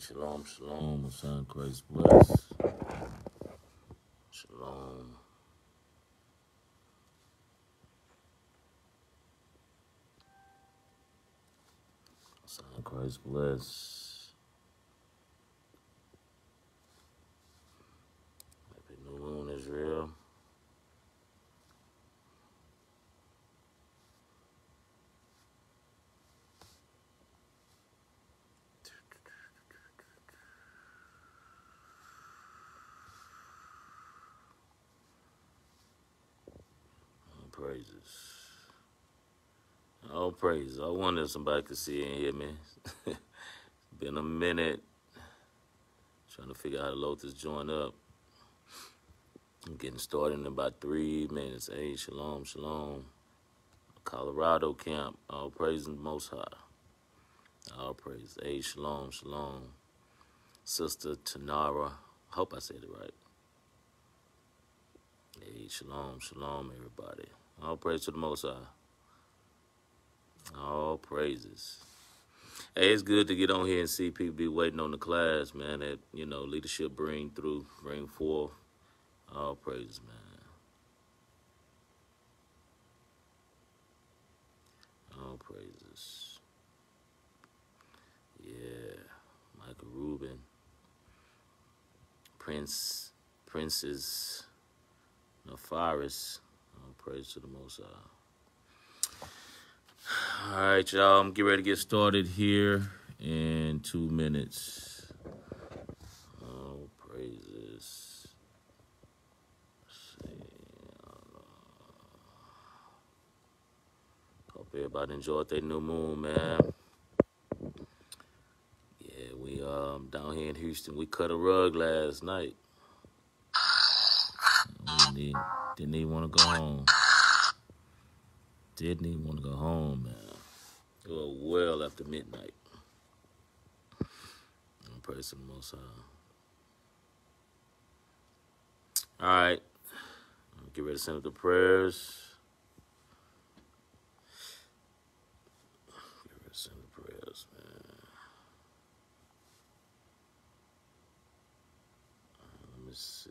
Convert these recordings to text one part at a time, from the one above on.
Shalom, shalom, my son Christ bless. Shalom. Son Christ bless. Happy New Moon, Israel. All praises. All praises. I wonder if somebody could see and hear me. Been a minute trying to figure out how to load this joint up. I'm getting started in about three minutes. Hey, shalom, shalom. Colorado camp. All praise the Most High. All praise. Hey, shalom, shalom. Sister Tanara. Hope I said it right. Hey, shalom, shalom, everybody. All praise to the Most High. All praises. Hey, it's good to get on here and see people be waiting on the class, man. That you know, leadership bring through, bring forth. All praises, man. All praises. Yeah, Michael Rubin, Prince, Princess, Nefaris. All praise to the Most High. All right, y'all. I'm getting ready to get started here in two minutes. Oh, praises. Hope everybody enjoyed their new moon, man. Yeah, we um down here in Houston. We cut a rug last night. Didn't even want to go home. Didn't even want to go home, man. It was well after midnight. I'm praise the Most High. All right. Get ready to send up the prayers. Get ready to send the prayers, man. Let me see.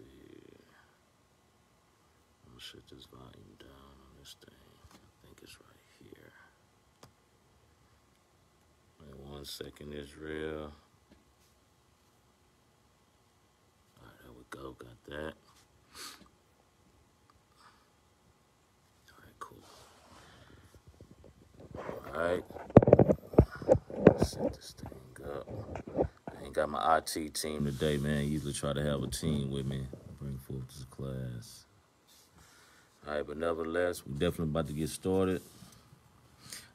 I'm gonna shut this volume down on this thing. I think it's right here. Wait one second, Israel. All right, there we go. Got that. All right, cool. All right. Set this thing up. I ain't got my IT team today, man. Usually try to have a team with me. Bring forth this class. All right, but nevertheless, we're definitely about to get started.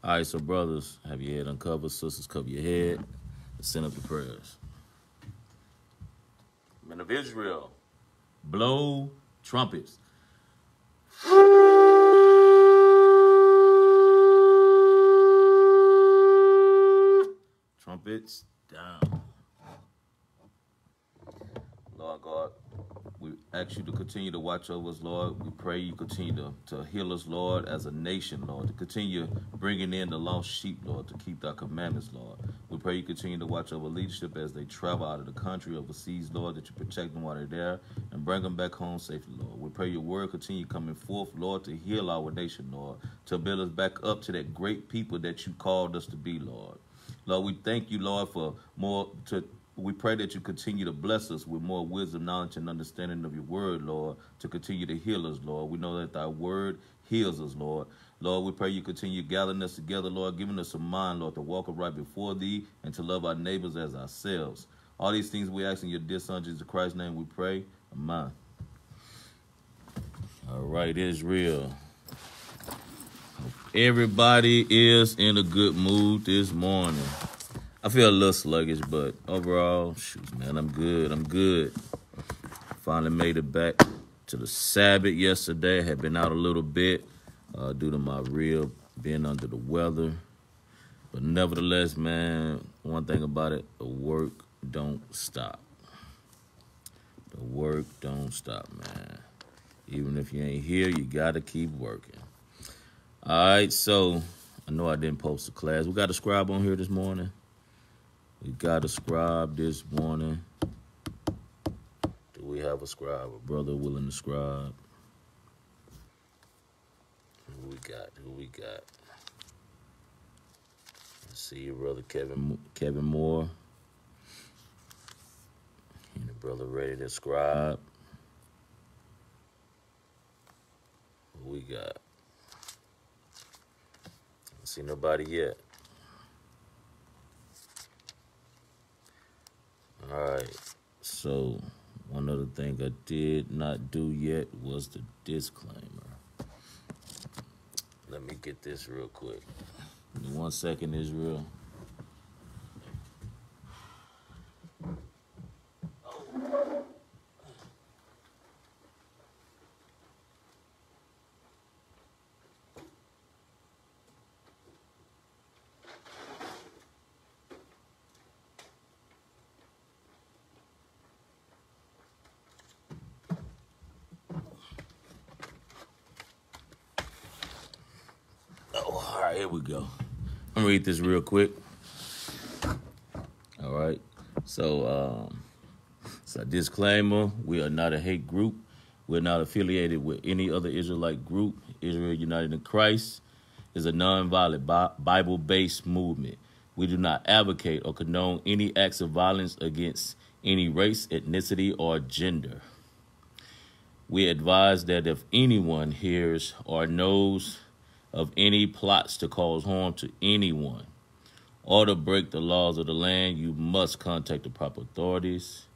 All right, so brothers, have your head uncovered. Sisters, cover your head. Send up the prayers. Men of Israel, blow trumpets. Trumpets down. Lord God, we ask you to continue to watch over us, Lord. We pray you continue to, to heal us, Lord, as a nation, Lord, to continue bringing in the lost sheep, Lord, to keep thy commandments, Lord. We pray you continue to watch over leadership as they travel out of the country, overseas, Lord, that you protect them while they're there and bring them back home safely, Lord. We pray your word continue coming forth, Lord, to heal our nation, Lord, to build us back up to that great people that you called us to be, Lord. Lord, we thank you, Lord, for more to we pray that you continue to bless us with more wisdom, knowledge, and understanding of your word, Lord, to continue to heal us, Lord. We know that thy word heals us, Lord. Lord, we pray you continue gathering us together, Lord, giving us a mind, Lord, to walk upright before thee and to love our neighbors as ourselves. All these things we ask in your dear son, Jesus Christ's name, we pray. Amen. All right, Israel. Everybody is in a good mood this morning. I feel a little sluggish, but overall, shoot, man, I'm good. I'm good. Finally made it back to the Sabbath yesterday. Had been out a little bit uh, due to my rib being under the weather. But nevertheless, man, one thing about it, the work don't stop. The work don't stop, man. Even if you ain't here, you gotta keep working. All right, so I know I didn't post a class. We got a scribe on here this morning. We got a scribe this morning. Do we have a scribe, a brother willing to scribe? Who we got? Who we got? Let's see your brother Kevin Kevin Moore. And the brother ready to scribe. Who we got? See nobody yet. All right. So one other thing I did not do yet was the disclaimer. Let me get this real quick. One second, Israel. go. This real quick. All right. So, um, so disclaimer: We are not a hate group. We're not affiliated with any other Israelite group. Israel United in Christ is a non-violent Bible-based movement. We do not advocate or condone any acts of violence against any race, ethnicity, or gender. We advise that if anyone hears or knows of any plots to cause harm to anyone or to break the laws of the land, you must contact the proper authorities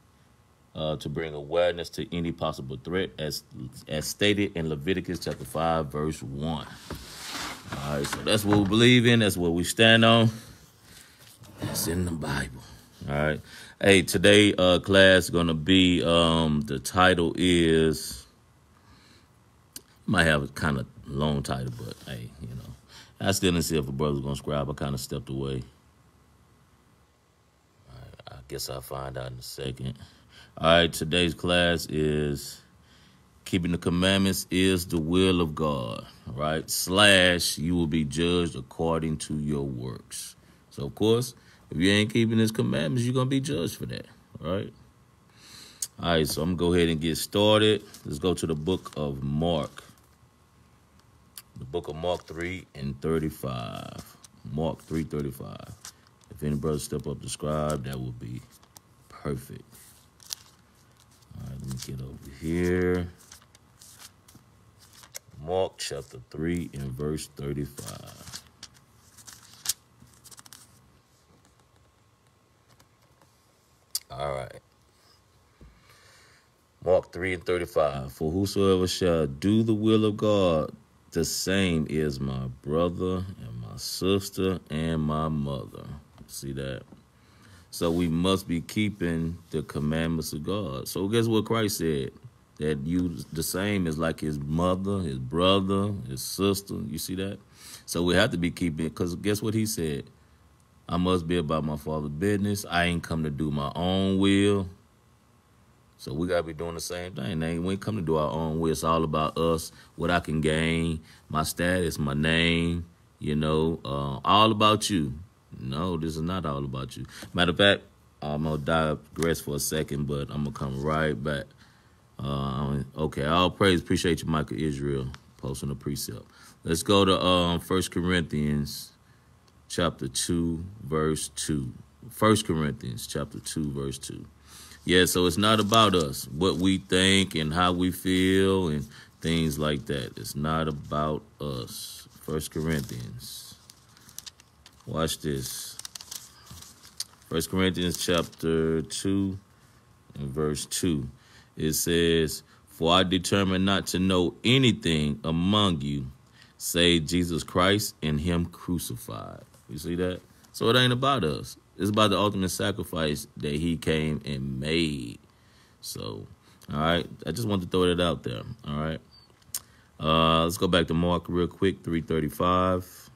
uh, to bring awareness to any possible threat, as as stated in Leviticus chapter five, verse one. All right, so that's what we believe in. That's what we stand on. That's in the Bible. All right. Hey, today uh, class gonna be um, the title is might have kind of long title, but hey, you know, I still didn't see if a brother's gonna scribe. I kind of stepped away. I guess I'll find out in a second. All right, today's class is keeping the commandments is the will of God, right? Slash, you will be judged according to your works. So, of course, if you ain't keeping his commandments, you're going to be judged for that, right? All right, so I'm to go ahead and get started. Let's go to the book of Mark the book of Mark 3 and 35. Mark 3 35. If any brother step up to scribe, that would be perfect. All right, let me get over here. Mark chapter 3 and verse 35. All right. Mark 3 and 35. For whosoever shall do the will of God, the same is my brother and my sister and my mother. See that? So we must be keeping the commandments of God. So guess what Christ said? That you the same is like his mother, his brother, his sister. You see that? So we have to be keeping it because guess what he said? I must be about my father's business. I ain't come to do my own will. So we gotta be doing the same thing. Now, we come to do our own way. It's all about us, what I can gain, my status, my name, you know, uh, all about you. No, this is not all about you. Matter of fact, I'm gonna digress for a second, but I'm gonna come right back. Uh, okay, all praise, appreciate you, Michael Israel, posting a precept. Let's go to um, 1 Corinthians chapter 2, verse 2. 1 Corinthians chapter 2, verse 2. Yeah, so it's not about us, what we think and how we feel and things like that. It's not about us. First Corinthians. Watch this. First Corinthians chapter 2 and verse 2. It says, For I determined not to know anything among you save Jesus Christ and him crucified. You see that? So it ain't about us. It's about the ultimate sacrifice that he came and made. So, all right. I just want to throw that out there. All right. Uh, let's go back to Mark real quick, 335.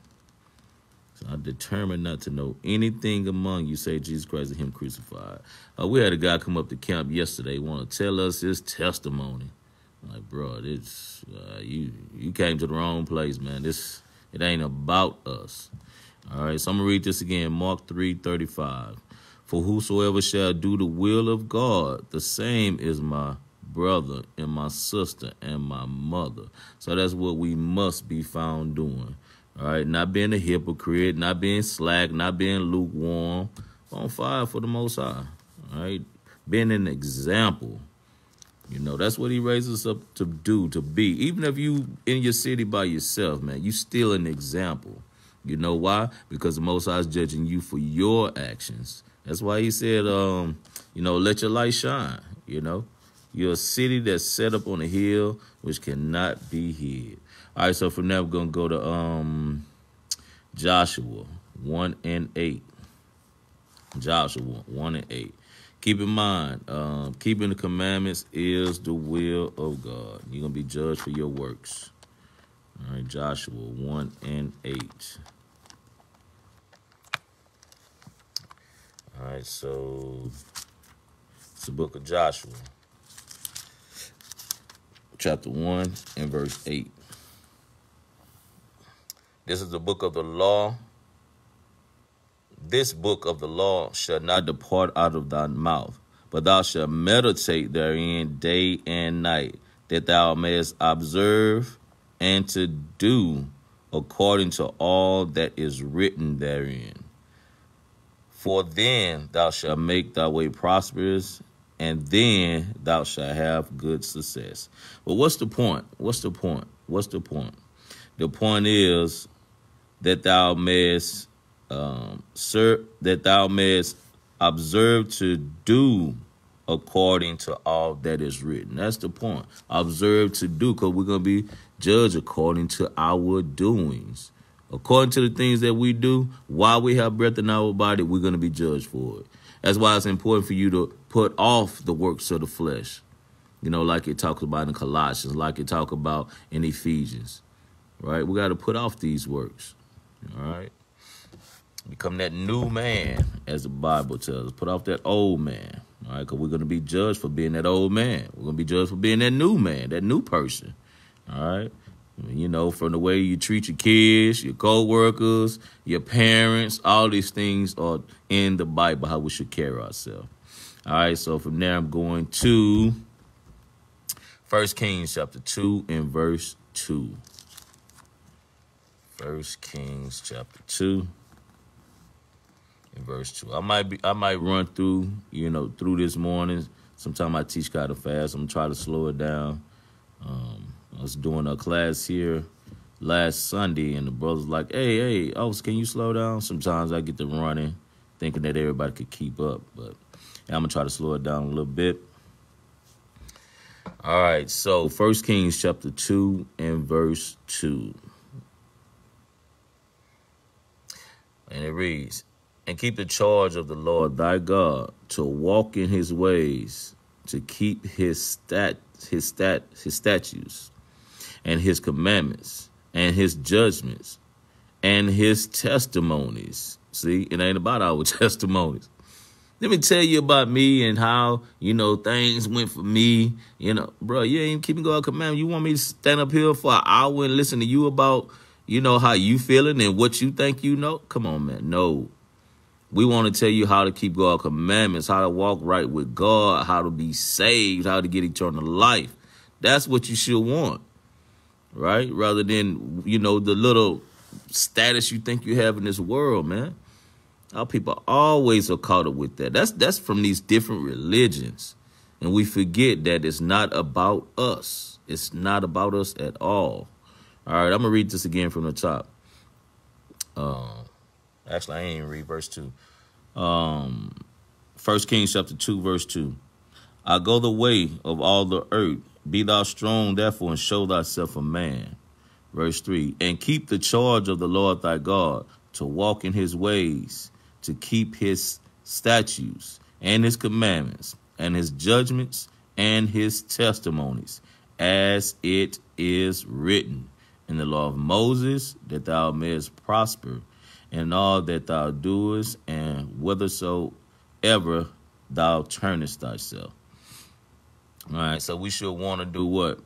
So I determined not to know anything among you, say Jesus Christ and him crucified. Uh, we had a guy come up to camp yesterday, want to tell us his testimony. I'm like, bro, it's uh, you you came to the wrong place, man. This it ain't about us. All right, so I'm going to read this again Mark 3 35. For whosoever shall do the will of God, the same is my brother and my sister and my mother. So that's what we must be found doing. All right, not being a hypocrite, not being slack, not being lukewarm, on fire for the Most High. All right, being an example. You know, that's what he raises us up to do, to be. Even if you in your city by yourself, man, you still an example. You know why? Because the Most High is judging you for your actions. That's why he said, um, you know, let your light shine. You know, you're a city that's set up on a hill which cannot be hid. All right, so from now we're gonna go to um Joshua one and eight. Joshua one and eight. Keep in mind, um, keeping the commandments is the will of God. You're gonna be judged for your works. All right, Joshua one and eight. All right, so it's the book of Joshua, chapter 1 and verse 8. This is the book of the law. This book of the law shall not depart out of thy mouth, but thou shalt meditate therein day and night, that thou mayest observe and to do according to all that is written therein. For then thou shalt make thy way prosperous, and then thou shalt have good success. But what's the point? What's the point? What's the point? The point is that thou mayest um, serve, that thou mayest observe to do according to all that is written. That's the point. Observe to do, because we're going to be judged according to our doings according to the things that we do while we have breath in our body, we're going to be judged for it. That's why it's important for you to put off the works of the flesh. You know, like it talks about in Colossians, like it talk about in Ephesians. Right? We got to put off these works. All right? Become that new man, as the Bible tells us. Put off that old man. All right? Because we're going to be judged for being that old man. We're going to be judged for being that new man, that new person. All right? You know, from the way you treat your kids, your co-workers, your parents, all these things are in the Bible, how we should carry ourselves. All right, so from there I'm going to First Kings chapter 2 and verse 2. First Kings chapter 2 and verse 2. I might be I might run through, you know, through this morning. Sometimes I teach kind of fast. I'm gonna try to slow it down. Um, I was doing a class here last Sunday, and the brother's like, "Hey, hey, oh, can you slow down?" Sometimes I get to running, thinking that everybody could keep up, but I'm gonna try to slow it down a little bit. All right, so First Kings chapter two and verse two, and it reads, "And keep the charge of the Lord thy God to walk in His ways, to keep His stat His stat His statutes." And his commandments and his judgments and his testimonies. See, it ain't about our testimonies. Let me tell you about me and how, you know, things went for me. You know, bro, you ain't keeping God commandment. You want me to stand up here for an hour and listen to you about, you know, how you feeling and what you think you know? Come on, man. No. We want to tell you how to keep God commandments, how to walk right with God, how to be saved, how to get eternal life. That's what you should want right? Rather than, you know, the little status you think you have in this world, man. Our people always are caught up with that. That's that's from these different religions. And we forget that it's not about us. It's not about us at all. All right, I'm gonna read this again from the top. Um, actually, I ain't read verse two. Um, First Kings chapter two, verse two. I go the way of all the earth be thou strong, therefore, and show thyself a man. Verse 3 And keep the charge of the Lord thy God, to walk in his ways, to keep his statutes and his commandments, and his judgments and his testimonies, as it is written in the law of Moses, that thou mayest prosper in all that thou doest, and whithersoever thou turnest thyself. All right, so we should want to do what?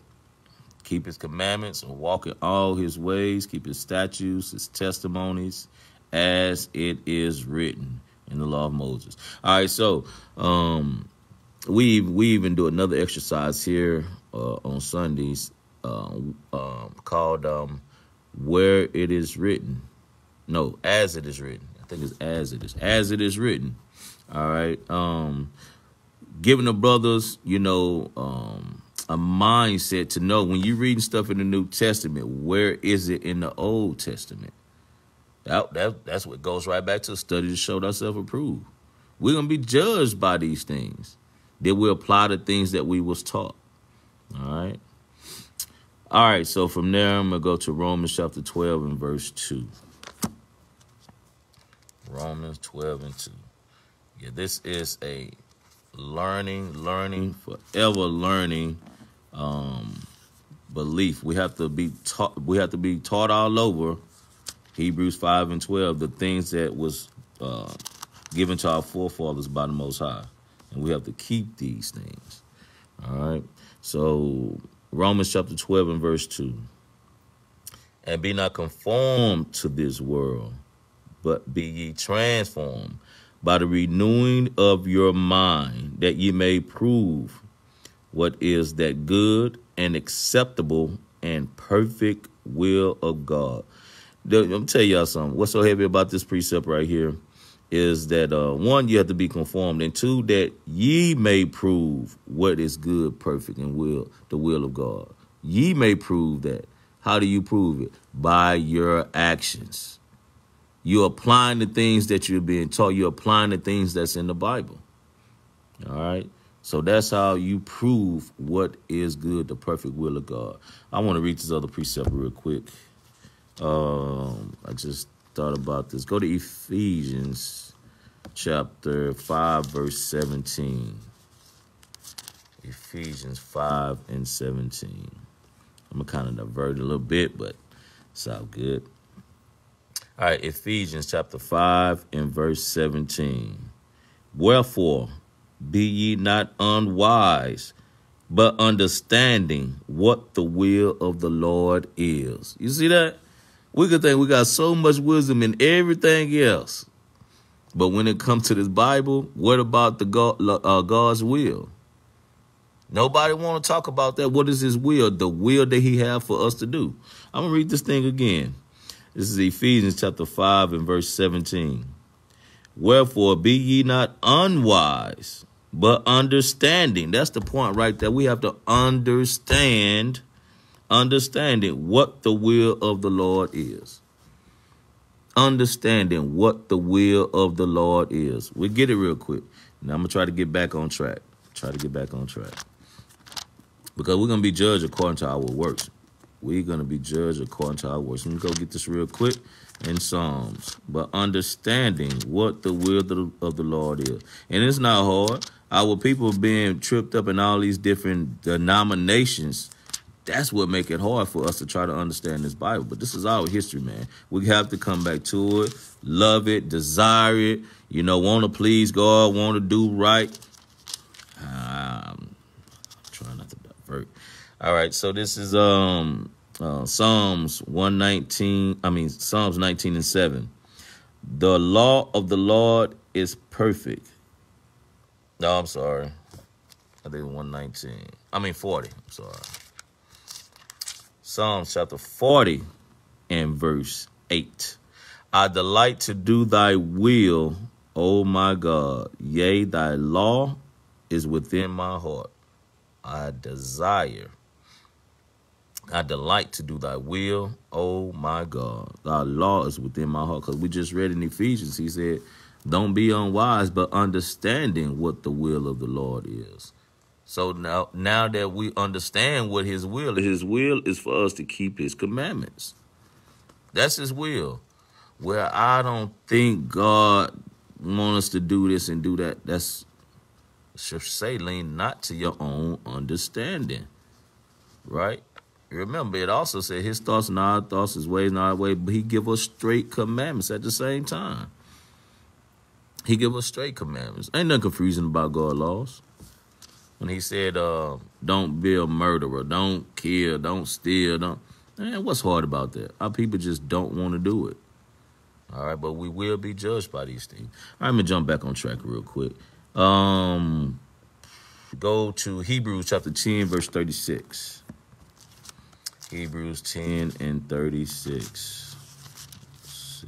Keep his commandments and walk in all his ways, keep his statutes, his testimonies, as it is written. in the law of Moses. All right, so um, we we even do another exercise here uh, on Sundays uh, um, called um, "Where It Is Written." No, as it is written. I think it's as it is. As it is written. All right. Um, giving the brothers, you know, um, a mindset to know when you're reading stuff in the New Testament, where is it in the Old Testament? That, that that's what goes right back to the study to show ourselves approved. We're gonna be judged by these things. Then we apply the things that we was taught? All right. All right, so from there I'm gonna go to Romans chapter 12 and verse 2. Romans 12 and 2. Yeah, this is a learning, learning, forever learning um, belief. We have to be taught. We have to be taught all over Hebrews five and twelve the things that was uh, given to our forefathers by the Most High, and we have to keep these things. All right. So Romans chapter twelve and verse two. And be not conformed to this world, but be ye transformed by the renewing of your mind, that ye may prove what is that good and acceptable and perfect will of God. I'm gonna tell y'all something. What's so heavy about this precept right here is that uh, one, you have to be conformed, and two, that ye may prove what is good, perfect, and will the will of God. Ye may prove that. How do you prove it? By your actions. You're applying the things that you're being taught. You're applying the things that's in the Bible. All right. So that's how you prove what is good, the perfect will of God. I want to read this other precept real quick. Um, I just thought about this. Go to Ephesians chapter 5, verse 17. Ephesians 5 and 17. I'm going to kind of divert a little bit, but it's all good. All right, Ephesians chapter 5 and verse 17. Wherefore, be ye not unwise, but understanding what the will of the Lord is. You see that? We could think we got so much wisdom in everything else. But when it comes to this Bible, what about the God, uh, God's will? Nobody want to talk about that. What is his will? The will that he have for us to do. I'm going to read this thing again. This is Ephesians chapter 5 and verse 17. Wherefore be ye not unwise, but understanding. That's the point right there. We have to understand, understanding what the will of the Lord is. Understanding what the will of the Lord is. We get it real quick. Now I'm gonna try to get back on track. Try to get back on track. Because we're gonna be judged according to our works. We're gonna be judged according to our works. Let me go get this real quick in Psalms. But understanding what the will of the Lord is. And it's not hard our people being tripped up in all these different denominations that's what make it hard for us to try to understand this bible but this is our history man we have to come back to it love it desire it you know want to please god want to do right um, trying not to divert all right so this is um uh, psalms 119 i mean psalms 19 and 7 the law of the lord is perfect no, I'm sorry. I think 119. I mean 40. I'm sorry. Psalms chapter 40 and verse 8. I delight to do thy will, O my God. Yea, thy law is within my heart. I desire. I delight to do thy will, O my God. Thy law is within my heart. Because we just read in Ephesians, he said, don't be unwise, but understanding what the will of the Lord is. So now, now that we understand what His will is, His will is for us to keep His commandments. That's His will. Where I don't think God wants us to do this and do that. That's should say lean not to your own understanding, right? Remember, it also said His thoughts and our thoughts, His ways and our ways, but He give us straight commandments at the same time. He give us straight commandments. Ain't nothing confusing about God's laws. When he said, uh, don't be a murderer, don't kill, don't steal, don't man, what's hard about that? Our people just don't want to do it. All right, but we will be judged by these things. All right, I'm gonna jump back on track real quick. Um, go to Hebrews chapter 10, verse 36. Hebrews 10 and 36. Let's see.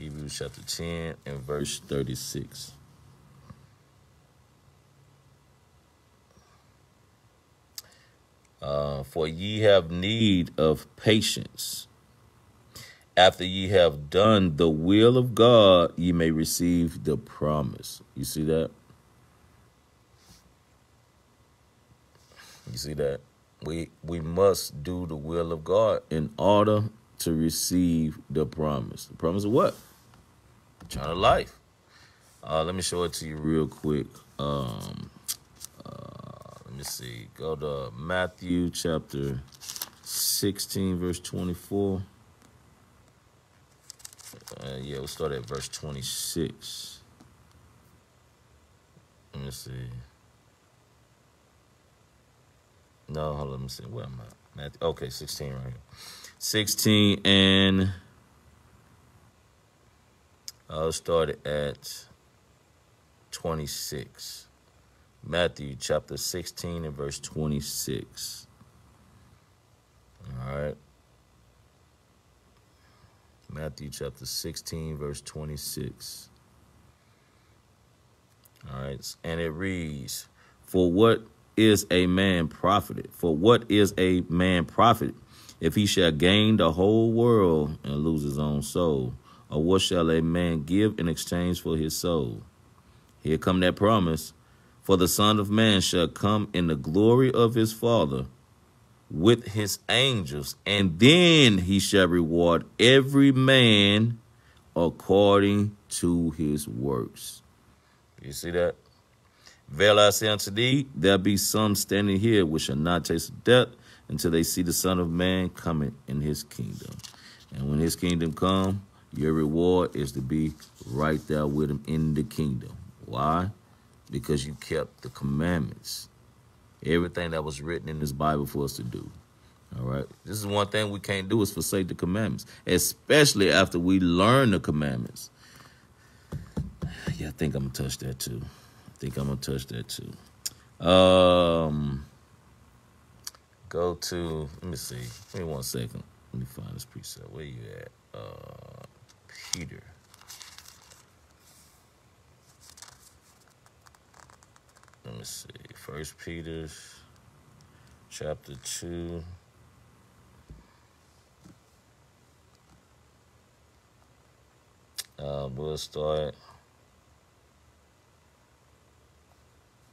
Hebrews chapter 10 and verse 36. Uh, for ye have need of patience. After ye have done the will of God, ye may receive the promise. You see that? You see that? We we must do the will of God in order to receive the promise. The promise of what? Eternal life. Uh, let me show it to you real quick. Um, uh, let me see. Go to Matthew chapter 16, verse 24. Uh, yeah, we'll start at verse 26. Let me see. No, hold on, let me see. Where am I? Matthew. Okay, 16 right here. 16 and uh, I'll start at 26. Matthew chapter 16 and verse 26. All right. Matthew chapter 16, verse 26. All right. And it reads, For what is a man profited? For what is a man profited if he shall gain the whole world and lose his own soul? Or what shall a man give in exchange for his soul? Here come that promise. For the Son of Man shall come in the glory of his Father with his angels, and then he shall reward every man according to his works. You see that? Verily I say unto thee, there be some standing here which shall not taste of death until they see the Son of Man coming in his kingdom. And when his kingdom come, your reward is to be right there with him in the kingdom. Why? Because you kept the commandments. Everything that was written in this Bible for us to do. All right. This is one thing we can't do is forsake the commandments, especially after we learn the commandments. Yeah, I think I'm gonna touch that too. Think I'm gonna touch that too. Um, go to. Let me see. Give me one second. Let me find this precept. Where you at? Uh, Peter. Let me see. First Peter's chapter two. Uh, we'll start.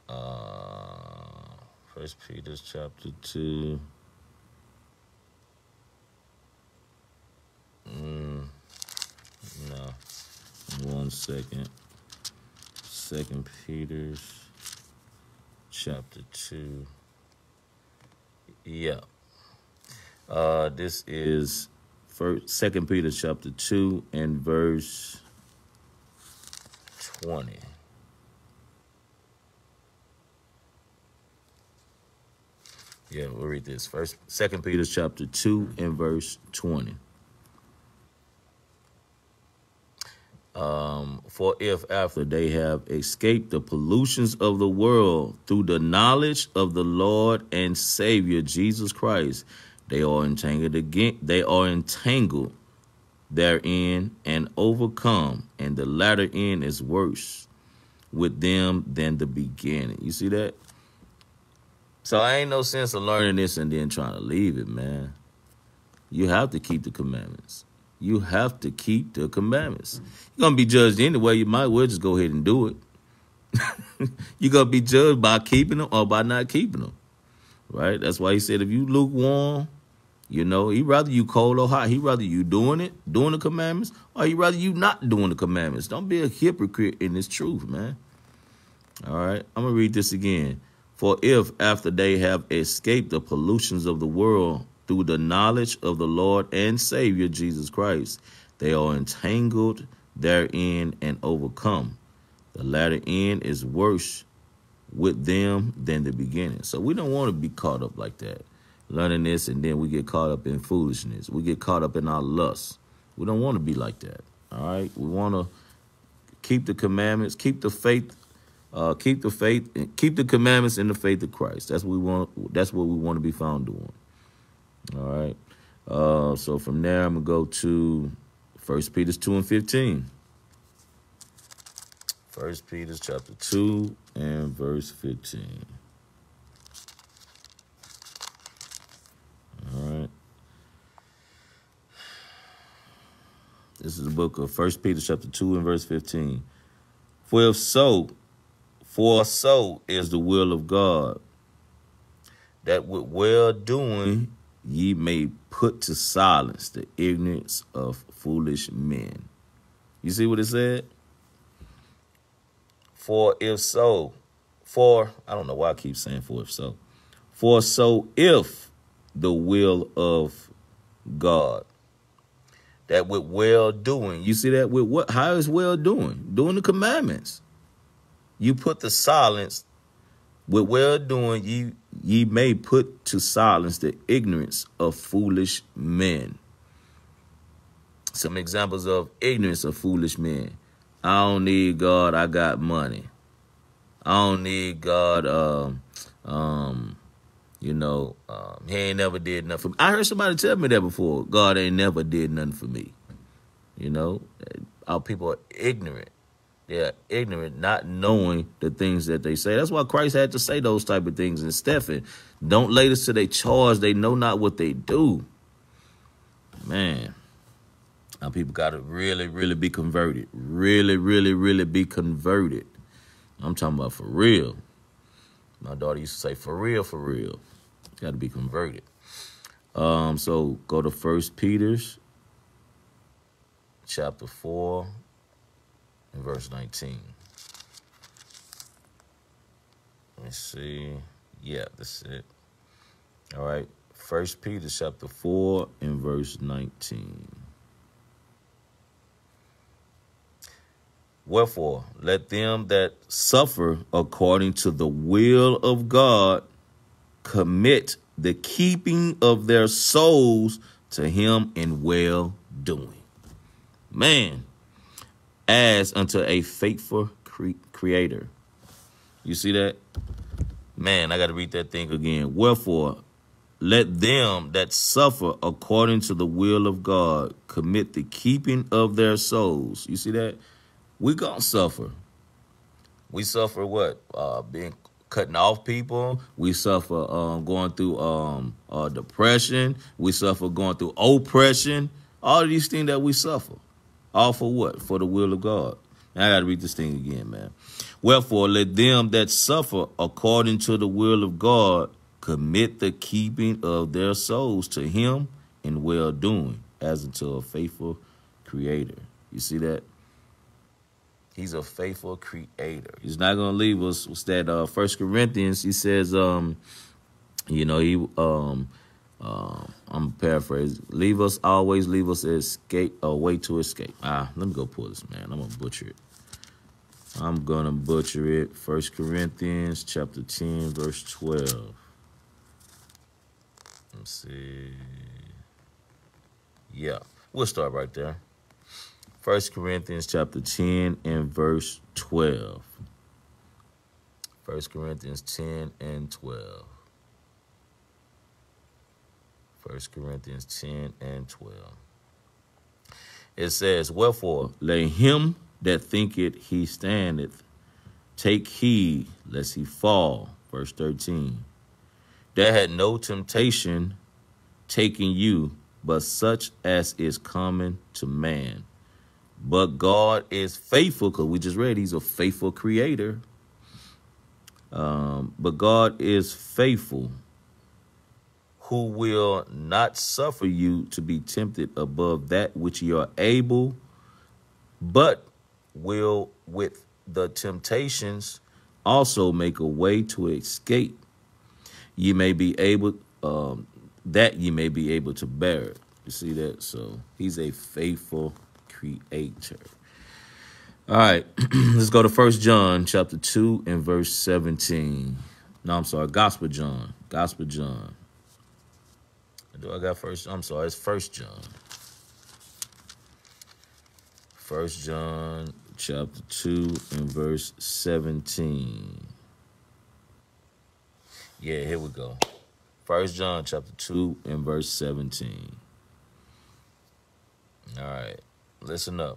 Uh, First Peter's chapter two. Mm, no, one second. Second Peter's chapter two. Yeah. Uh, this is first Second Peter chapter two and verse twenty. Yeah, we'll read this. First Second Peter chapter two and verse twenty. Um, for if after they have escaped the pollutions of the world through the knowledge of the Lord and Savior Jesus Christ, they are entangled again. They are entangled therein and overcome, and the latter end is worse with them than the beginning. You see that? So I ain't no sense of learning this and then trying to leave it, man. You have to keep the commandments. You have to keep the commandments. You're gonna be judged anyway. You might well just go ahead and do it. You're gonna be judged by keeping them or by not keeping them. Right? That's why he said if you lukewarm, you know, he rather you cold or hot. He rather you doing it, doing the commandments, or he rather you not doing the commandments. Don't be a hypocrite in this truth, man. All right, I'm gonna read this again. For if after they have escaped the pollutions of the world through the knowledge of the Lord and Savior Jesus Christ, they are entangled therein and overcome. The latter end is worse with them than the beginning. So we don't want to be caught up like that, learning this, and then we get caught up in foolishness. We get caught up in our lust. We don't want to be like that. All right. We want to keep the commandments, keep the faith, uh, keep the faith, keep the commandments in the faith of Christ. That's what we want. That's what we want to be found doing. All right. Uh, so from there, I'm gonna go to First Peter two and fifteen. First Peter chapter two and verse fifteen. All right. This is the book of First Peter chapter 2 and verse 15. For if so, for so is the will of God, that with well doing mm-hmm. ye may put to silence the ignorance of foolish men. You see what it said? For if so, for, I don't know why I keep saying for if so. For so if the will of God that with well doing, you see that with what? How is well doing? Doing the commandments. You put the silence with well doing. Ye ye may put to silence the ignorance of foolish men. Some examples of ignorance of foolish men. I don't need God. I got money. I don't need God. Um, um, you know, um, he ain't never did nothing for me. I heard somebody tell me that before. God ain't never did nothing for me. You know, our people are ignorant. They're ignorant, not knowing the things that they say. That's why Christ had to say those type of things. And Stephen, don't lay this to their charge. They know not what they do. Man, our people got to really, really be converted. Really, really, really be converted. I'm talking about for real. My daughter used to say, for real, for real. Got to be converted. Um, so go to First Peter's chapter 4 and verse 19. Let me see. Yeah, that's it. All right. First Peter chapter 4 and verse 19. Wherefore, let them that suffer according to the will of God commit the keeping of their souls to him in well doing. Man, as unto a faithful cre- creator. You see that? Man, I got to read that thing again. Wherefore, let them that suffer according to the will of God commit the keeping of their souls. You see that? We gonna suffer. We suffer what? Uh, being cutting off people. We suffer um, going through um, uh, depression. We suffer going through oppression. All these things that we suffer. All for what? For the will of God. Now I got to read this thing again, man. Wherefore, let them that suffer according to the will of God commit the keeping of their souls to Him in well doing, as unto a faithful Creator. You see that? He's a faithful creator. He's not gonna leave us. What's that? Uh, First Corinthians. He says, um, you know, he um, uh, I'm paraphrasing. Leave us always. Leave us escape a way to escape. Ah, let me go pull this man. I'm gonna butcher it. I'm gonna butcher it. First Corinthians chapter ten, verse twelve. Let's see. Yeah, we'll start right there. First Corinthians chapter 10 and verse 12. First Corinthians 10 and 12. First Corinthians 10 and 12. It says, Wherefore, let him that thinketh he standeth take heed lest he fall. Verse 13. There had no temptation taken you, but such as is common to man. But God is faithful because we just read he's a faithful creator. Um, but God is faithful, who will not suffer you to be tempted above that which you are able, but will with the temptations also make a way to escape. You may be able um, that you may be able to bear it. You see that? So he's a faithful creator. All right, let's go to First John chapter 2 and verse 17. No, I'm sorry, Gospel John. Gospel John. Do I got first? I'm sorry, it's First John. First John chapter 2 and verse 17. Yeah, here we go. First John chapter 2 and verse 17. All right, listen up.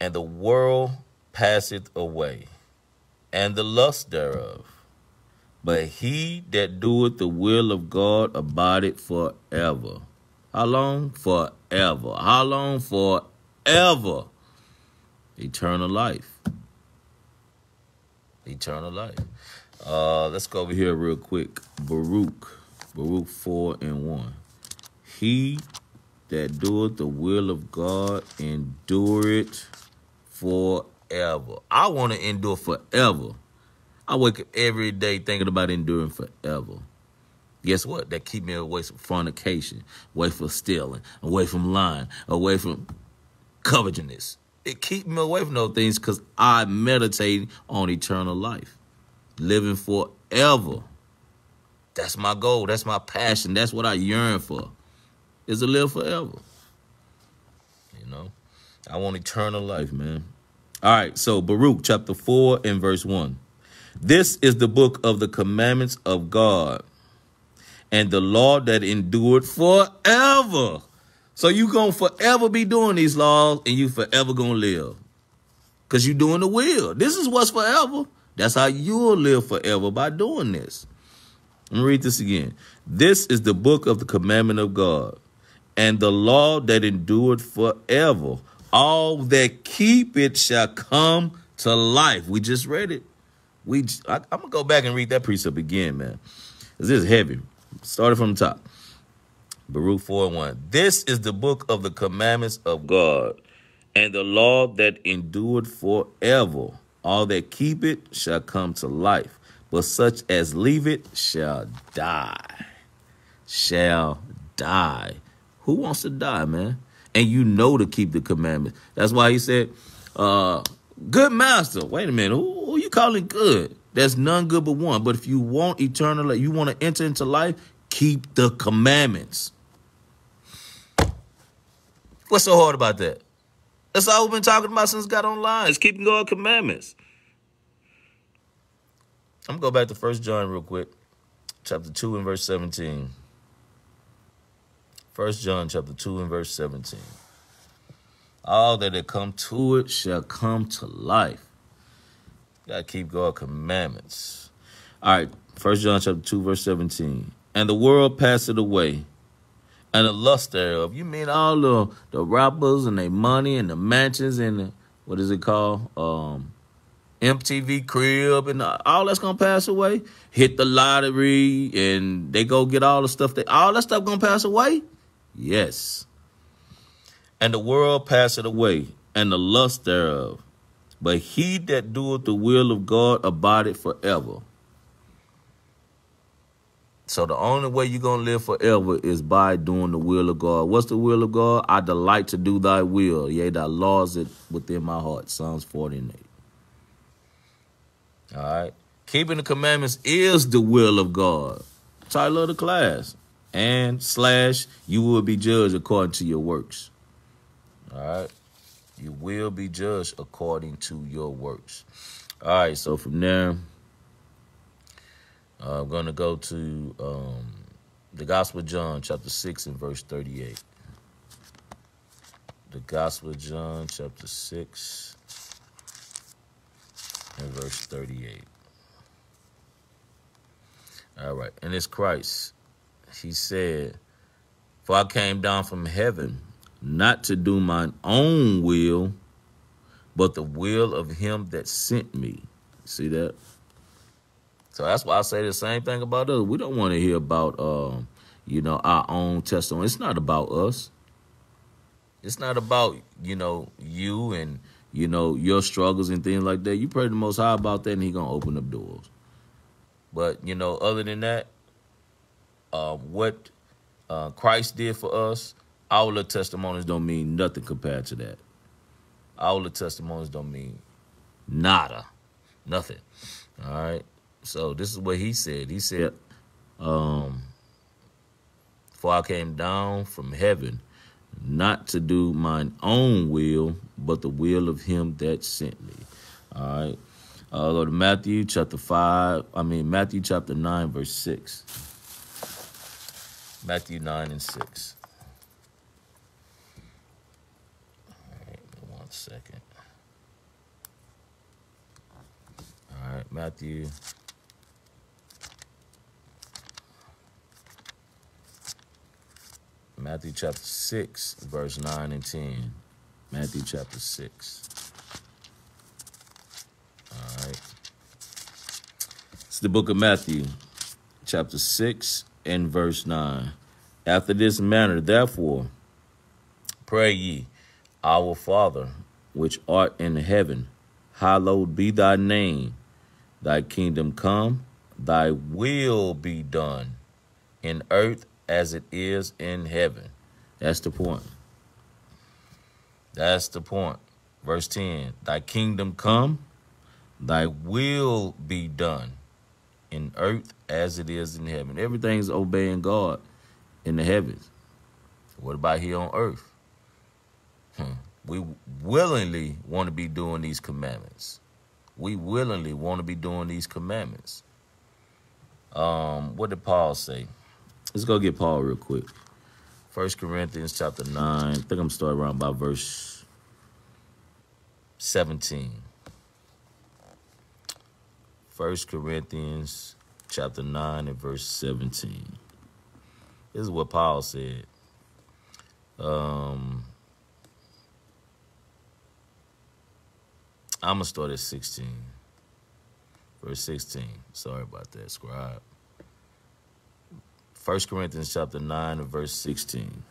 And the world passeth away, and the lust thereof. But he that doeth the will of God abideth forever. How long? Forever. How long? Forever. Eternal life. Eternal life. Uh, let's go over here real quick. Baruch. Baruch 4 and 1. He that doeth the will of God endure it forever. I want to endure forever. I wake up every day thinking about enduring forever. Guess what? That keep me away from fornication, away from stealing, away from lying, away from covetousness. It keep me away from those things because I meditate on eternal life, living forever. That's my goal. That's my passion. That's what I yearn for, is to live forever. You know, I want eternal life, man. All right, so Baruch chapter 4 and verse 1. This is the book of the commandments of God and the law that endured forever. So you gonna forever be doing these laws and you forever gonna live. Cause you doing the will. This is what's forever. That's how you'll live forever by doing this. Let me read this again. This is the book of the commandment of God and the law that endured forever. All that keep it shall come to life. We just read it. We I, am gonna go back and read that precept again, man. This is heavy. Started from the top. Baruch 4 1. This is the book of the commandments of God and the law that endured forever. All that keep it shall come to life, but such as leave it shall die. Shall die. Who wants to die, man? And you know to keep the commandments. That's why he said, uh, good master. Wait a minute. Who, who you calling good? There's none good but one. But if you want eternal life, you want to enter into life, keep the commandments. What's so hard about that? That's all we've been talking about since got online. Is keeping God's commandments. I'm gonna go back to First John real quick, chapter two and verse seventeen. First John chapter two and verse seventeen. All that have come to it shall come to life. Gotta keep God's commandments. All right, First John chapter two verse seventeen. And the world passeth away, and the lust thereof. You mean all the the rappers and their money and the mansions and the, what is it called? Um, MTV crib and all that's gonna pass away. Hit the lottery and they go get all the stuff that all that stuff gonna pass away. Yes. And the world passeth away, and the lust thereof. But he that doeth the will of God abideth forever. So the only way you're going to live forever is by doing the will of God. What's the will of God? I delight to do thy will. Yea, thy laws it within my heart. Psalms 48. All right. Keeping the commandments is the will of God. Title of the class. And slash, you will be judged according to your works. All right. You will be judged according to your works. All right. So from there, uh, I'm going to go to um, the Gospel of John, chapter 6, and verse 38. The Gospel of John, chapter 6, and verse 38. All right. And it's Christ. He said, For I came down from heaven not to do mine own will, but the will of him that sent me. See that? So that's why I say the same thing about us. We don't want to hear about, um, you know, our own testimony. It's not about us. It's not about, you know, you and, you know, your struggles and things like that. You pray the Most High about that and he going to open up doors. But, you know, other than that, uh, what uh, Christ did for us, our the testimonies don't mean nothing compared to that. All the testimonies don't mean nada, nothing. All right. So this is what he said. He said, um, "For I came down from heaven, not to do mine own will, but the will of him that sent me. All right. Uh, go to Matthew chapter 5. I mean, Matthew chapter 9, verse 6. Matthew 9 and 6. All right, one second. All right, Matthew. Matthew chapter 6, verse 9 and 10. Matthew chapter 6. All right. It's the book of Matthew, chapter 6 and verse 9. After this manner, therefore, pray ye, Our Father, which art in heaven, hallowed be thy name. Thy kingdom come, thy will be done in earth as it is in heaven. That's the point. That's the point. Verse 10 Thy kingdom come, thy will be done in earth as it is in heaven. Everything's obeying God in the heavens. What about here on earth? Hmm. We willingly want to be doing these commandments. We willingly want to be doing these commandments. Um, what did Paul say? Let's go get Paul real quick. First Corinthians chapter 9. I think I'm starting around by verse 17. First Corinthians chapter 9 and verse 17. This is what Paul said. Um, I'm going to start at 16. Verse 16. Sorry about that, scribe. 1 Corinthians chapter 9 verse 16.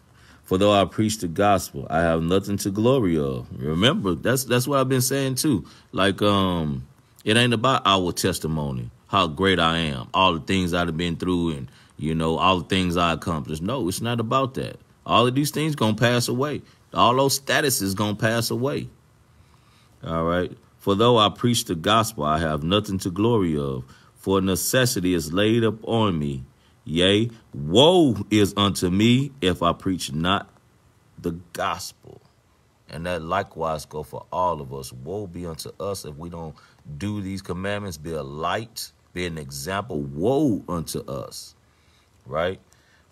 For though I preach the gospel, I have nothing to glory of. Remember, that's that's what I've been saying too. Like, um, it ain't about our testimony, how great I am, all the things I've been through, and you know, all the things I accomplished. No, it's not about that. All of these things gonna pass away. All those statuses gonna pass away. All right. For though I preach the gospel, I have nothing to glory of. For necessity is laid up on me Yea, woe is unto me if I preach not the gospel. And that likewise go for all of us. Woe be unto us if we don't do these commandments, be a light, be an example. Woe unto us. Right?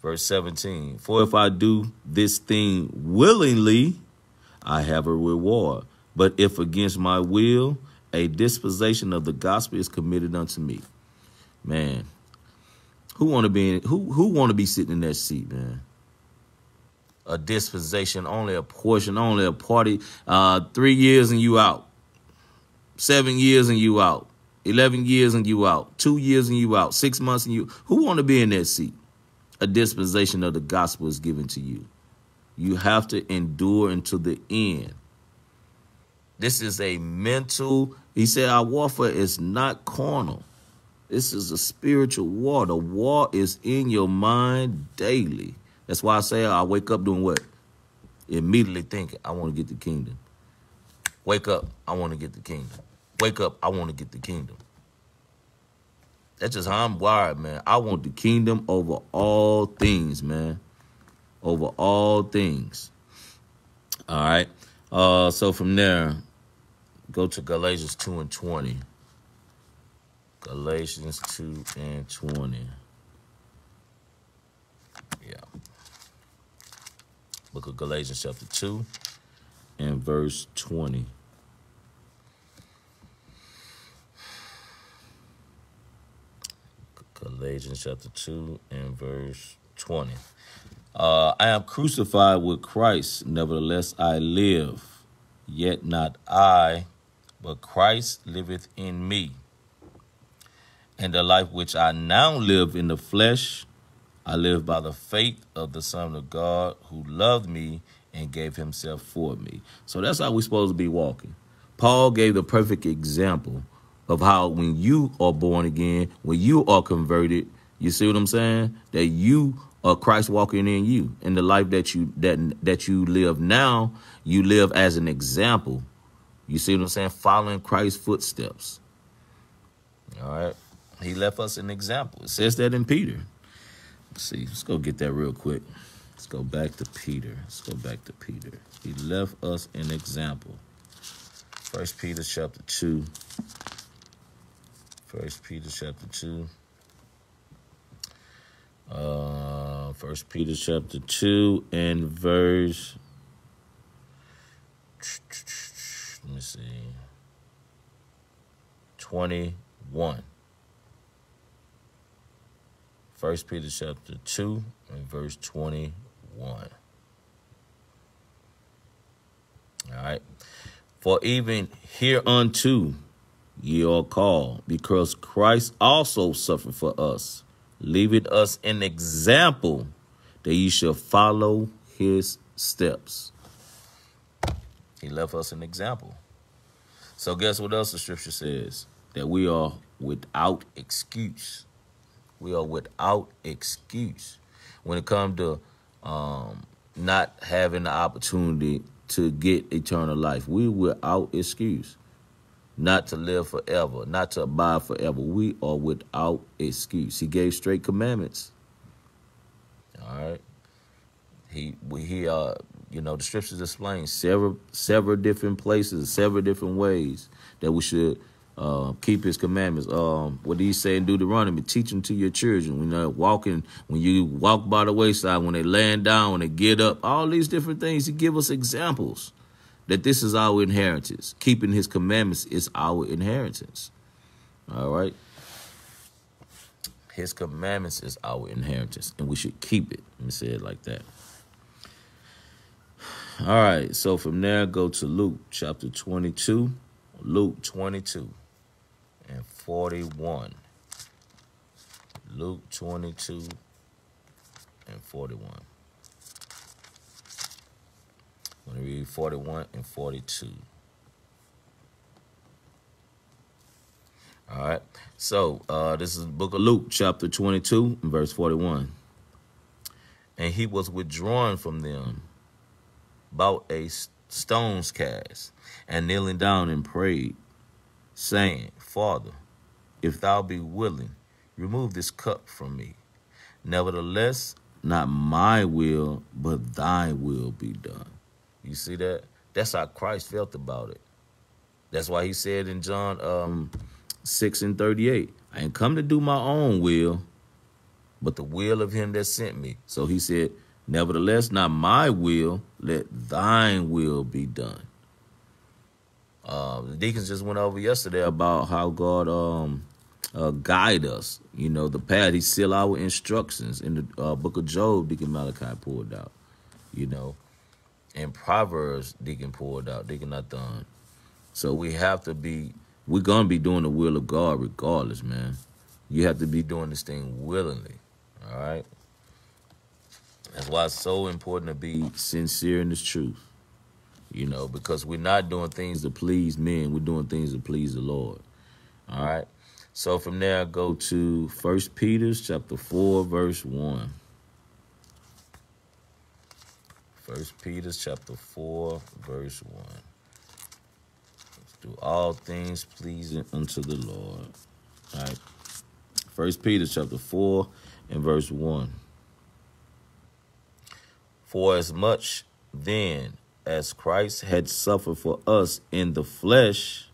Verse 17. For if I do this thing willingly, I have a reward. But if against my will, a disposition of the gospel is committed unto me. Man, who want to be in, who who want to be sitting in that seat, man? A dispensation, only a portion, only a party. Uh, three years and you out. Seven years and you out. Eleven years and you out. Two years and you out. Six months and you. Who want to be in that seat? A dispensation of the gospel is given to you. You have to endure until the end. This is a mental. He said our warfare is not carnal. This is a spiritual war. The war is in your mind daily. That's why I say I wake up doing what? Immediately thinking, I want to get the kingdom. Wake up, I want to get the kingdom. Wake up, I want to get the kingdom. That's just how I'm wired, man. I want the kingdom over all things, man. Over all things. All right. Uh, so from there, go to Galatians 2 and 20. Galatians 2 and 20. Yeah. Book of Galatians chapter 2 and verse 20. Galatians chapter 2 and verse 20. Uh, I am crucified with Christ, nevertheless I live, yet not I, but Christ liveth in me. And the life which I now live in the flesh, I live by the faith of the Son of God who loved me and gave himself for me. So that's how we're supposed to be walking. Paul gave the perfect example of how when you are born again, when you are converted, you see what I'm saying? That you are Christ walking in you. And the life that you that that you live now, you live as an example. You see what I'm saying? Following Christ's footsteps. All right. He left us an example. It says that in Peter. Let's see. Let's go get that real quick. Let's go back to Peter. Let's go back to Peter. He left us an example. First Peter chapter 2. First Peter chapter 2. Uh First Peter chapter 2 and verse let me see. 21. First Peter chapter 2 and verse 21. All right. For even hereunto ye are called, because Christ also suffered for us, leaving us an example that ye shall follow his steps. He left us an example. So guess what else the scripture says? That we are without excuse. We are without excuse when it comes to um, not having the opportunity to get eternal life. We without excuse. Not to live forever, not to abide forever. We are without excuse. He gave straight commandments. All right. He he uh you know the scriptures explain several several different places, several different ways that we should uh, keep his commandments. Um, what do he say in Deuteronomy? Teach them to your children. When they're walking, when you walk by the wayside, when they laying down, when they get up, all these different things. He give us examples that this is our inheritance. Keeping his commandments is our inheritance. All right. His commandments is our inheritance, and we should keep it. Let me say it like that. All right, so from there, go to Luke chapter 22. Luke 22 and 41. Luke 22 and 41. I'm going to read 41 and 42. All right. So uh, this is the book of Luke, chapter 22, and verse 41. And he was withdrawn from them about a stone's cast, and kneeling down and prayed, saying, Father, if thou be willing, remove this cup from me. Nevertheless, not my will, but thy will be done. You see that? That's how Christ felt about it. That's why he said in John um, 6 and 38, I ain't come to do my own will, but the will of him that sent me. So he said, Nevertheless, not my will, let thine will be done. Uh, the deacons just went over yesterday about how God um, uh, guide us. You know, the path. He seal our instructions in the uh, book of Job. Deacon Malachi pulled out. You know, in Proverbs, Deacon pulled out. Deacon not done. So we have to be. We're gonna be doing the will of God regardless, man. You have to be doing this thing willingly. All right. That's why it's so important to be sincere in this truth. You know, because we're not doing things to please men, we're doing things to please the Lord. All right. So from there, I go to First Peter's chapter four, verse one. First Peter's chapter four, verse one. Let's do all things pleasing unto the Lord. All right. First Peter chapter four and verse one. For as much then as Christ had suffered for us in the flesh,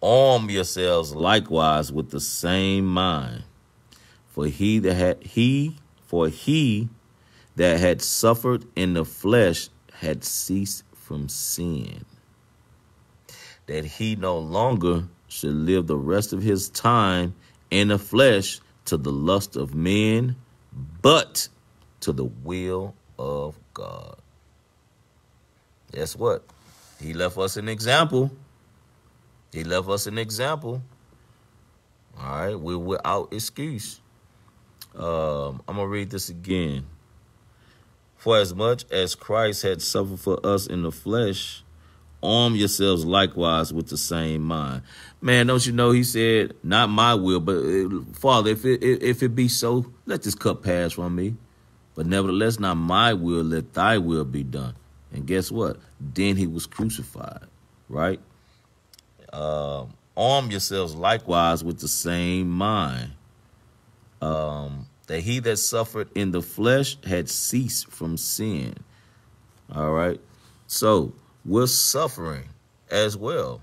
arm yourselves likewise with the same mind. For he that had he for he that had suffered in the flesh had ceased from sin, that he no longer should live the rest of his time in the flesh to the lust of men, but to the will of God. Guess what? He left us an example. He left us an example. All right, we're without excuse. Um, I'm going to read this again. For as much as Christ had suffered for us in the flesh, arm yourselves likewise with the same mind. Man, don't you know he said, not my will, but uh, Father, if it, if it be so, let this cup pass from me. But nevertheless, not my will, let thy will be done. And guess what? Then he was crucified, right? Um, arm yourselves likewise with the same mind. Um, that he that suffered in the flesh had ceased from sin. All right. So we're suffering as well.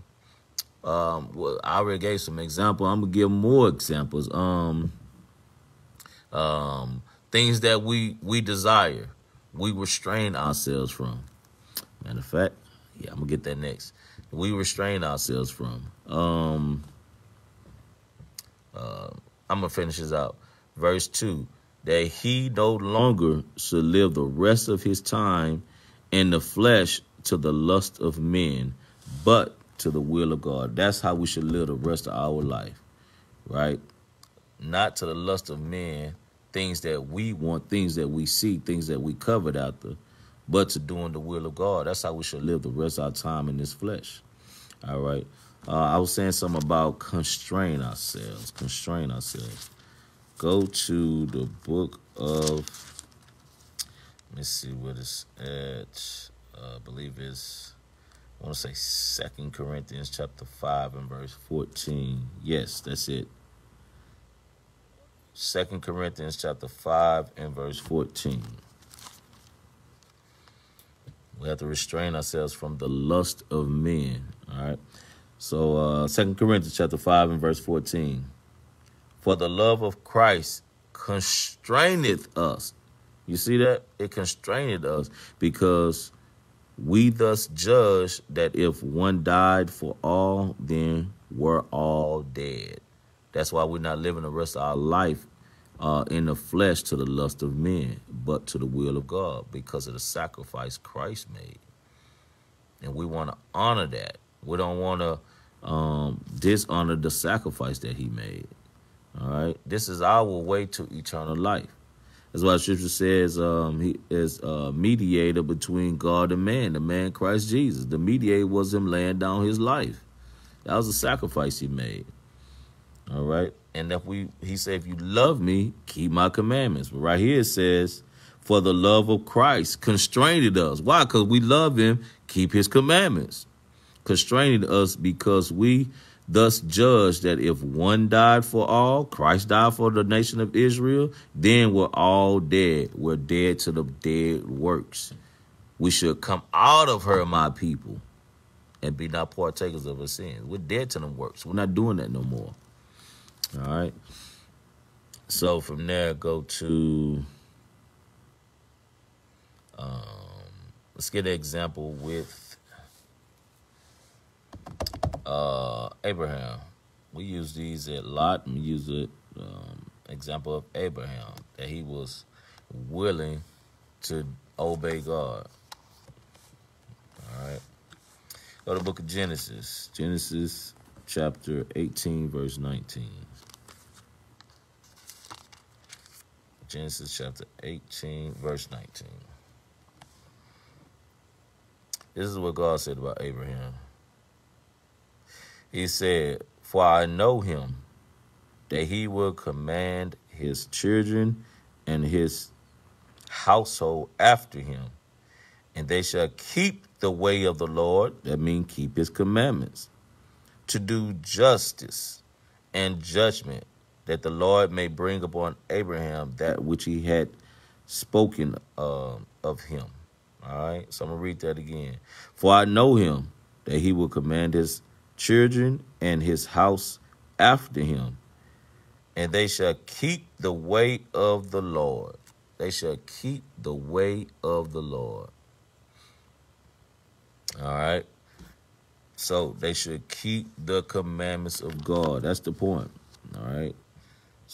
Um, well, I already gave some example. I'm gonna give more examples. Um, um, things that we we desire, we restrain ourselves from. Matter of fact, yeah, I'm gonna get that next. We restrain ourselves from. Um, uh, I'm gonna finish this out. Verse two: that he no longer should live the rest of his time in the flesh to the lust of men, but to the will of God. That's how we should live the rest of our life, right? Not to the lust of men, things that we want, things that we see, things that we covered after, but to doing the will of God. That's how we should live the rest of our time in this flesh. All right. Uh, I was saying something about constrain ourselves, constrain ourselves. Go to the book of, let me see what it's at. Uh, I believe it's, I want to say Second Corinthians chapter 5 and verse 14. Yes, that's it. Second Corinthians chapter 5 and verse 14. We have to restrain ourselves from the lust of men. All right. So uh Second Corinthians chapter 5 and verse 14. For the love of Christ constraineth us. You see that? It constraineth us because we thus judge that if one died for all, then we're all dead. That's why we're not living the rest of our life uh, in the flesh to the lust of men, but to the will of God because of the sacrifice Christ made. And we want to honor that. We don't want to um, dishonor the sacrifice that he made. All right. This is our way to eternal life. That's why Scripture says um, he is a mediator between God and man, the man Christ Jesus. The mediator was him laying down his life. That was a sacrifice he made. All right. And if we, he said, if you love me, keep my commandments. But right here it says, for the love of Christ constrained us. Why? Because we love him, keep his commandments. Constraining us because we thus judge that if one died for all, Christ died for the nation of Israel, then we're all dead. We're dead to the dead works. We should come out of her, my people, and be not partakers of her sins. We're dead to them works. We're not doing that no more. All right. So from there, go to. Um, let's get an example with uh, Abraham. We use these a lot. We use it um, example of Abraham that he was willing to obey God. All right. Go to the book of Genesis. Genesis chapter 18, verse 19. Genesis chapter 18, verse 19. This is what God said about Abraham. He said, For I know him, that he will command his children and his household after him, and they shall keep the way of the Lord, that means keep his commandments, to do justice and judgment that the Lord may bring upon Abraham that which he had spoken uh, of him. All right, so I'm gonna read that again. For I know him that he will command his children and his house after him, and they shall keep the way of the Lord. They shall keep the way of the Lord. All right. So they should keep the commandments of God. That's the point. All right.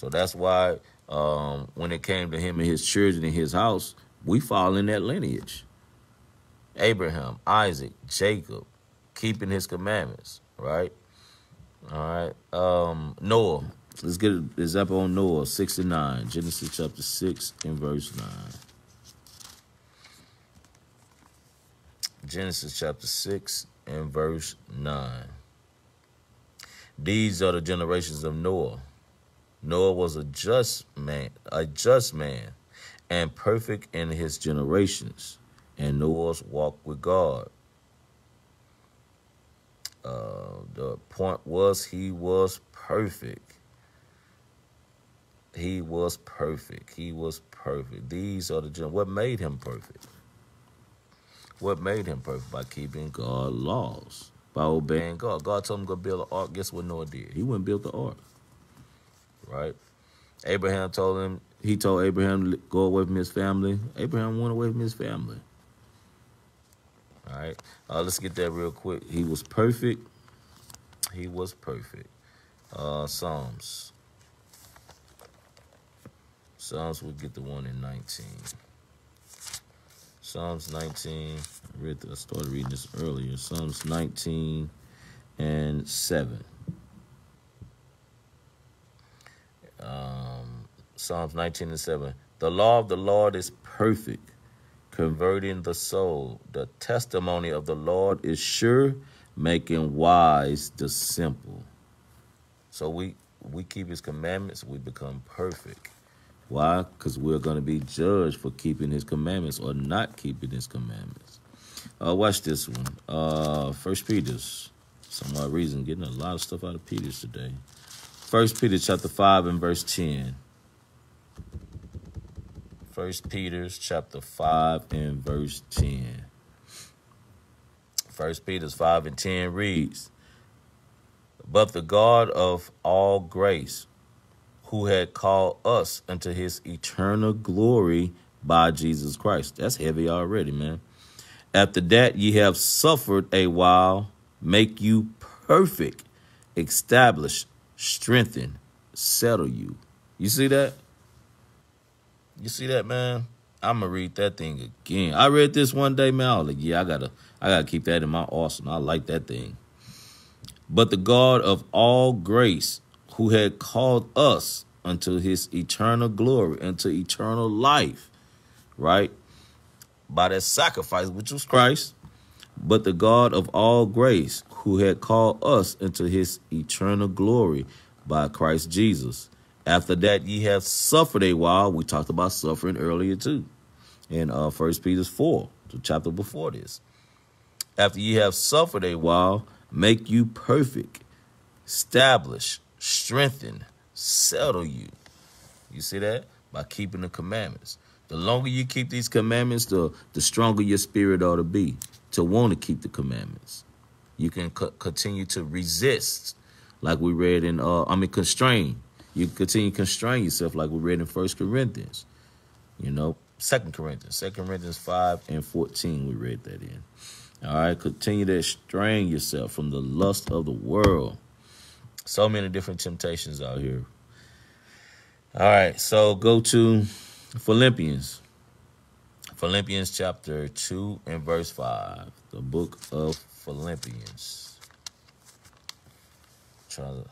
So that's why um, when it came to him and his children and his house, we fall in that lineage. Abraham, Isaac, Jacob, keeping his commandments, right? All right. Um, Noah. Let's get an example on Noah, 69, Genesis chapter 6 and verse 9. Genesis chapter 6 and verse 9. These are the generations of Noah. Noah was a just man, a just man, and perfect in his generations. And Noah's walk with God. Uh, the point was he was perfect. He was perfect. He was perfect. These are the what made him perfect. What made him perfect by keeping God's laws, by obeying God. God told him to build an ark. Guess what Noah did? He went and built the ark. Right. Abraham told him. He told Abraham to go away from his family. Abraham went away from his family. All right. Uh, let's get that real quick. He was perfect. He was perfect. Uh, Psalms. Psalms, we get the one in 19. Psalms 19. I, read, I started reading this earlier. Psalms 19 and 7. Um, Psalms 19 and 7. The law of the Lord is perfect, converting the soul. The testimony of the Lord is sure, making wise the simple. So we we keep his commandments, we become perfect. Why? Because we're going to be judged for keeping his commandments or not keeping his commandments. Uh, watch this one. Uh, First Peter's. Some odd reason, getting a lot of stuff out of Peter's today. First Peter chapter 5 and verse 10. First Peter's chapter 5 and verse 10. First Peter's 5 and 10 reads, But the God of all grace, who had called us unto his eternal glory by Jesus Christ. That's heavy already, man. After that, ye have suffered a while, make you perfect, establish, strengthen, settle you. You see that? You see that, man? I'm gonna read that thing again. I read this one day, man. I was like, yeah, I gotta, I gotta keep that in my arsenal. I like that thing. But the God of all grace, who had called us unto his eternal glory, unto eternal life, right? By that sacrifice, which was Christ, but the God of all grace, who had called us into his eternal glory by Christ Jesus. After that, ye have suffered a while. We talked about suffering earlier too, in uh, First Peter 4, the chapter before this. After ye have suffered a while, make you perfect, establish, strengthen, settle you. You see that? By keeping the commandments. The longer you keep these commandments, the, the stronger your spirit ought to be to want to keep the commandments. You can co continue to resist, like we read in, uh, I mean, constrain. You continue constrain yourself, like we read in First Corinthians. You know, Second Corinthians, Second Corinthians 5 and 14, we read that in. All right, continue to strain yourself from the lust of the world. So many different temptations out here. All right, so go to Philippians. Philippians chapter 2 and verse 5. The book of Philippians. Try to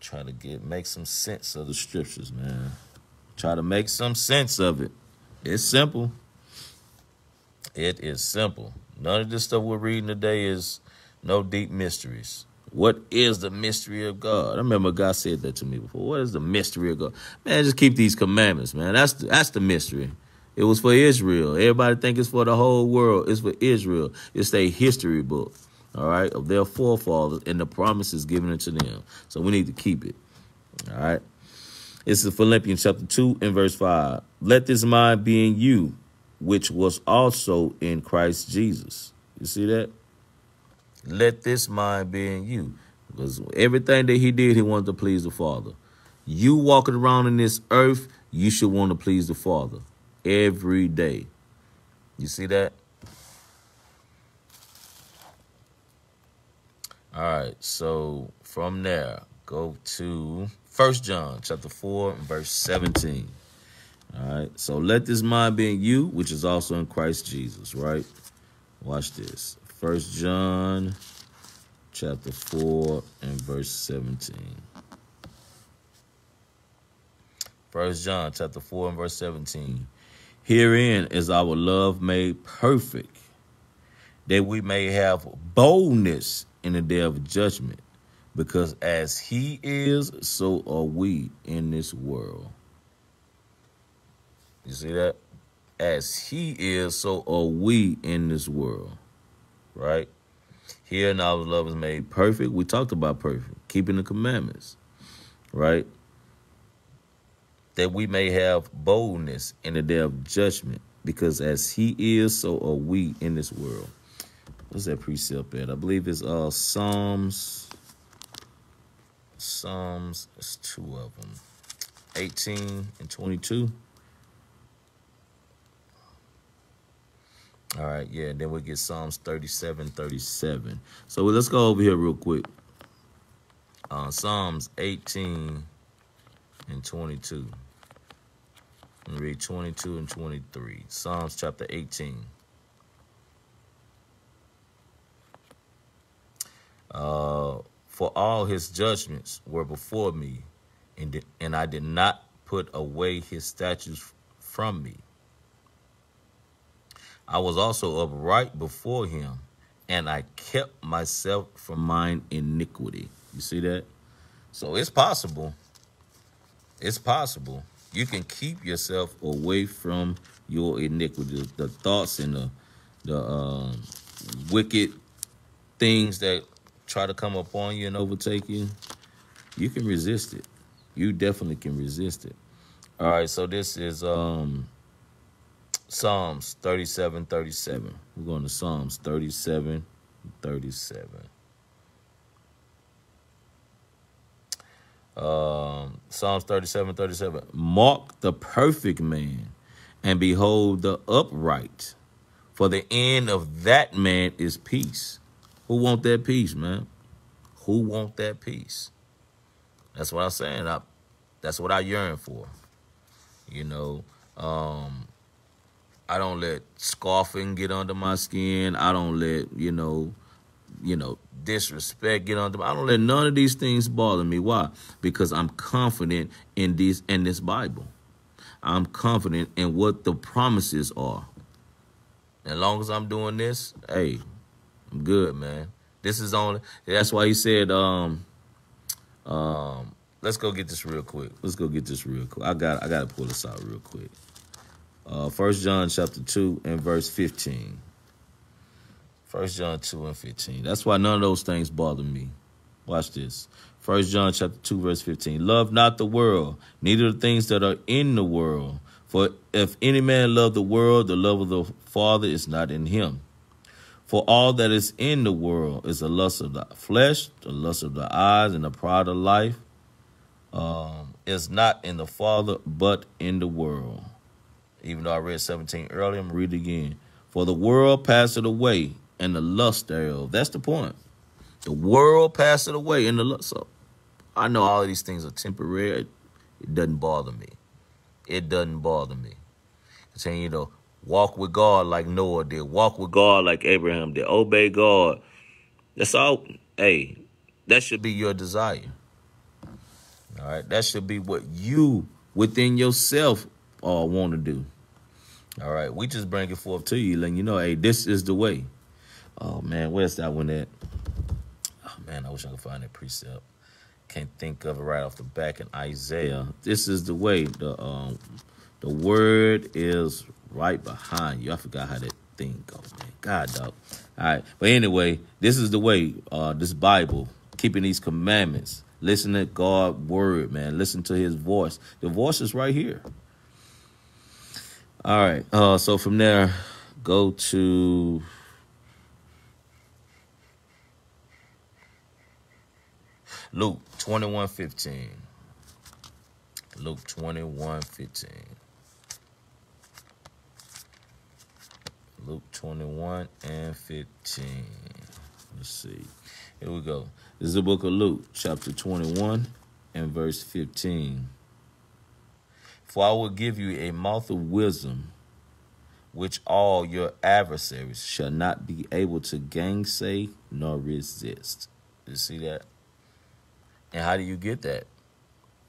try to get make some sense of the scriptures, man. Try to make some sense of it. It's simple. It is simple. None of this stuff we're reading today is no deep mysteries. What is the mystery of God? I remember God said that to me before. What is the mystery of God? Man, just keep these commandments, man. That's the, that's the mystery. It was for Israel. Everybody think it's for the whole world. It's for Israel. It's a history book, all right, of their forefathers and the promises given to them. So we need to keep it, all right. This is Philippians chapter 2 and verse 5. Let this mind be in you, which was also in Christ Jesus. You see that? let this mind be in you. Because everything that he did, he wanted to please the Father. You walking around in this earth, you should want to please the Father every day. You see that? All right, so from there, go to First John chapter 4 verse 17. All right, so let this mind be in you, which is also in Christ Jesus, right? Watch this. First John chapter 4 and verse 17. First John chapter 4 and verse 17. Herein is our love made perfect, that we may have boldness in the day of judgment, because as he is, so are we in this world. You see that? As he is, so are we in this world right? Here now love is made perfect. We talked about perfect, keeping the commandments. right? That we may have boldness in the day of judgment, because as he is, so are we in this world. What's that precept at? I believe it's uh Psalms. Psalms, it's two of them. 18 and 22. All right, yeah, then we get Psalms 37, 37. So let's go over here real quick. Uh, Psalms 18 and 22. Read 22 and 23. Psalms chapter 18. Uh, for all his judgments were before me, and, and I did not put away his statutes from me. I was also upright before him, and I kept myself from mine iniquity. You see that? So it's possible. It's possible. You can keep yourself away from your iniquity, the thoughts and the the um, wicked things that try to come upon you and overtake you. You can resist it. You definitely can resist it. All right, so this is um Psalms 37, 37. We're going to Psalms 37, 37. Um, Psalms 37, 37. Mark the perfect man, and behold the upright. For the end of that man is peace. Who want that peace, man? Who want that peace? That's what I'm saying. I, that's what I yearn for. You know, um, I don't let scoffing get under my skin. I don't let, you know, you know, disrespect get under. I don't let none of these things bother me. Why? Because I'm confident in these in this Bible. I'm confident in what the promises are. As long as I'm doing this, hey, I'm good, man. This is only that's why he said, um, um, let's go get this real quick. Let's go get this real quick. I got I gotta pull this out real quick. Uh, First John chapter 2 and verse 15. First John 2 and 15. That's why none of those things bother me. Watch this. First John chapter 2, verse 15. Love not the world, neither the things that are in the world. For if any man love the world, the love of the Father is not in him. For all that is in the world is the lust of the flesh, the lust of the eyes, and the pride of life, um, is not in the Father, but in the world. Even though I read 17 earlier, I'm gonna read it again. For the world passeth away, and the lust thereof. That's the point. The world passeth away, and the lust. So I know all of these things are temporary. It doesn't bother me. It doesn't bother me. Continue to walk with God like Noah did. Walk with God like Abraham did. Obey God. That's all. Hey, that should be your desire. All right. That should be what you within yourself uh, want to do. All right, we just bring it forth to you, letting you know, hey, this is the way. Oh man, where's that one at? Oh man, I wish I could find that precept. Can't think of it right off the back in Isaiah. This is the way. The um, the word is right behind you. I forgot how that thing goes, man. God, dog. All right, but anyway, this is the way. Uh, this Bible, keeping these commandments, listen to God's word, man. Listen to His voice. The voice is right here. All right. Uh, so from there, go to Luke 21 15. Luke 21 15. Luke 21 and 15. Let's see. Here we go. This is the book of Luke, chapter 21 and verse 15. For I will give you a mouth of wisdom, which all your adversaries shall not be able to gainsay nor resist. You see that? And how do you get that?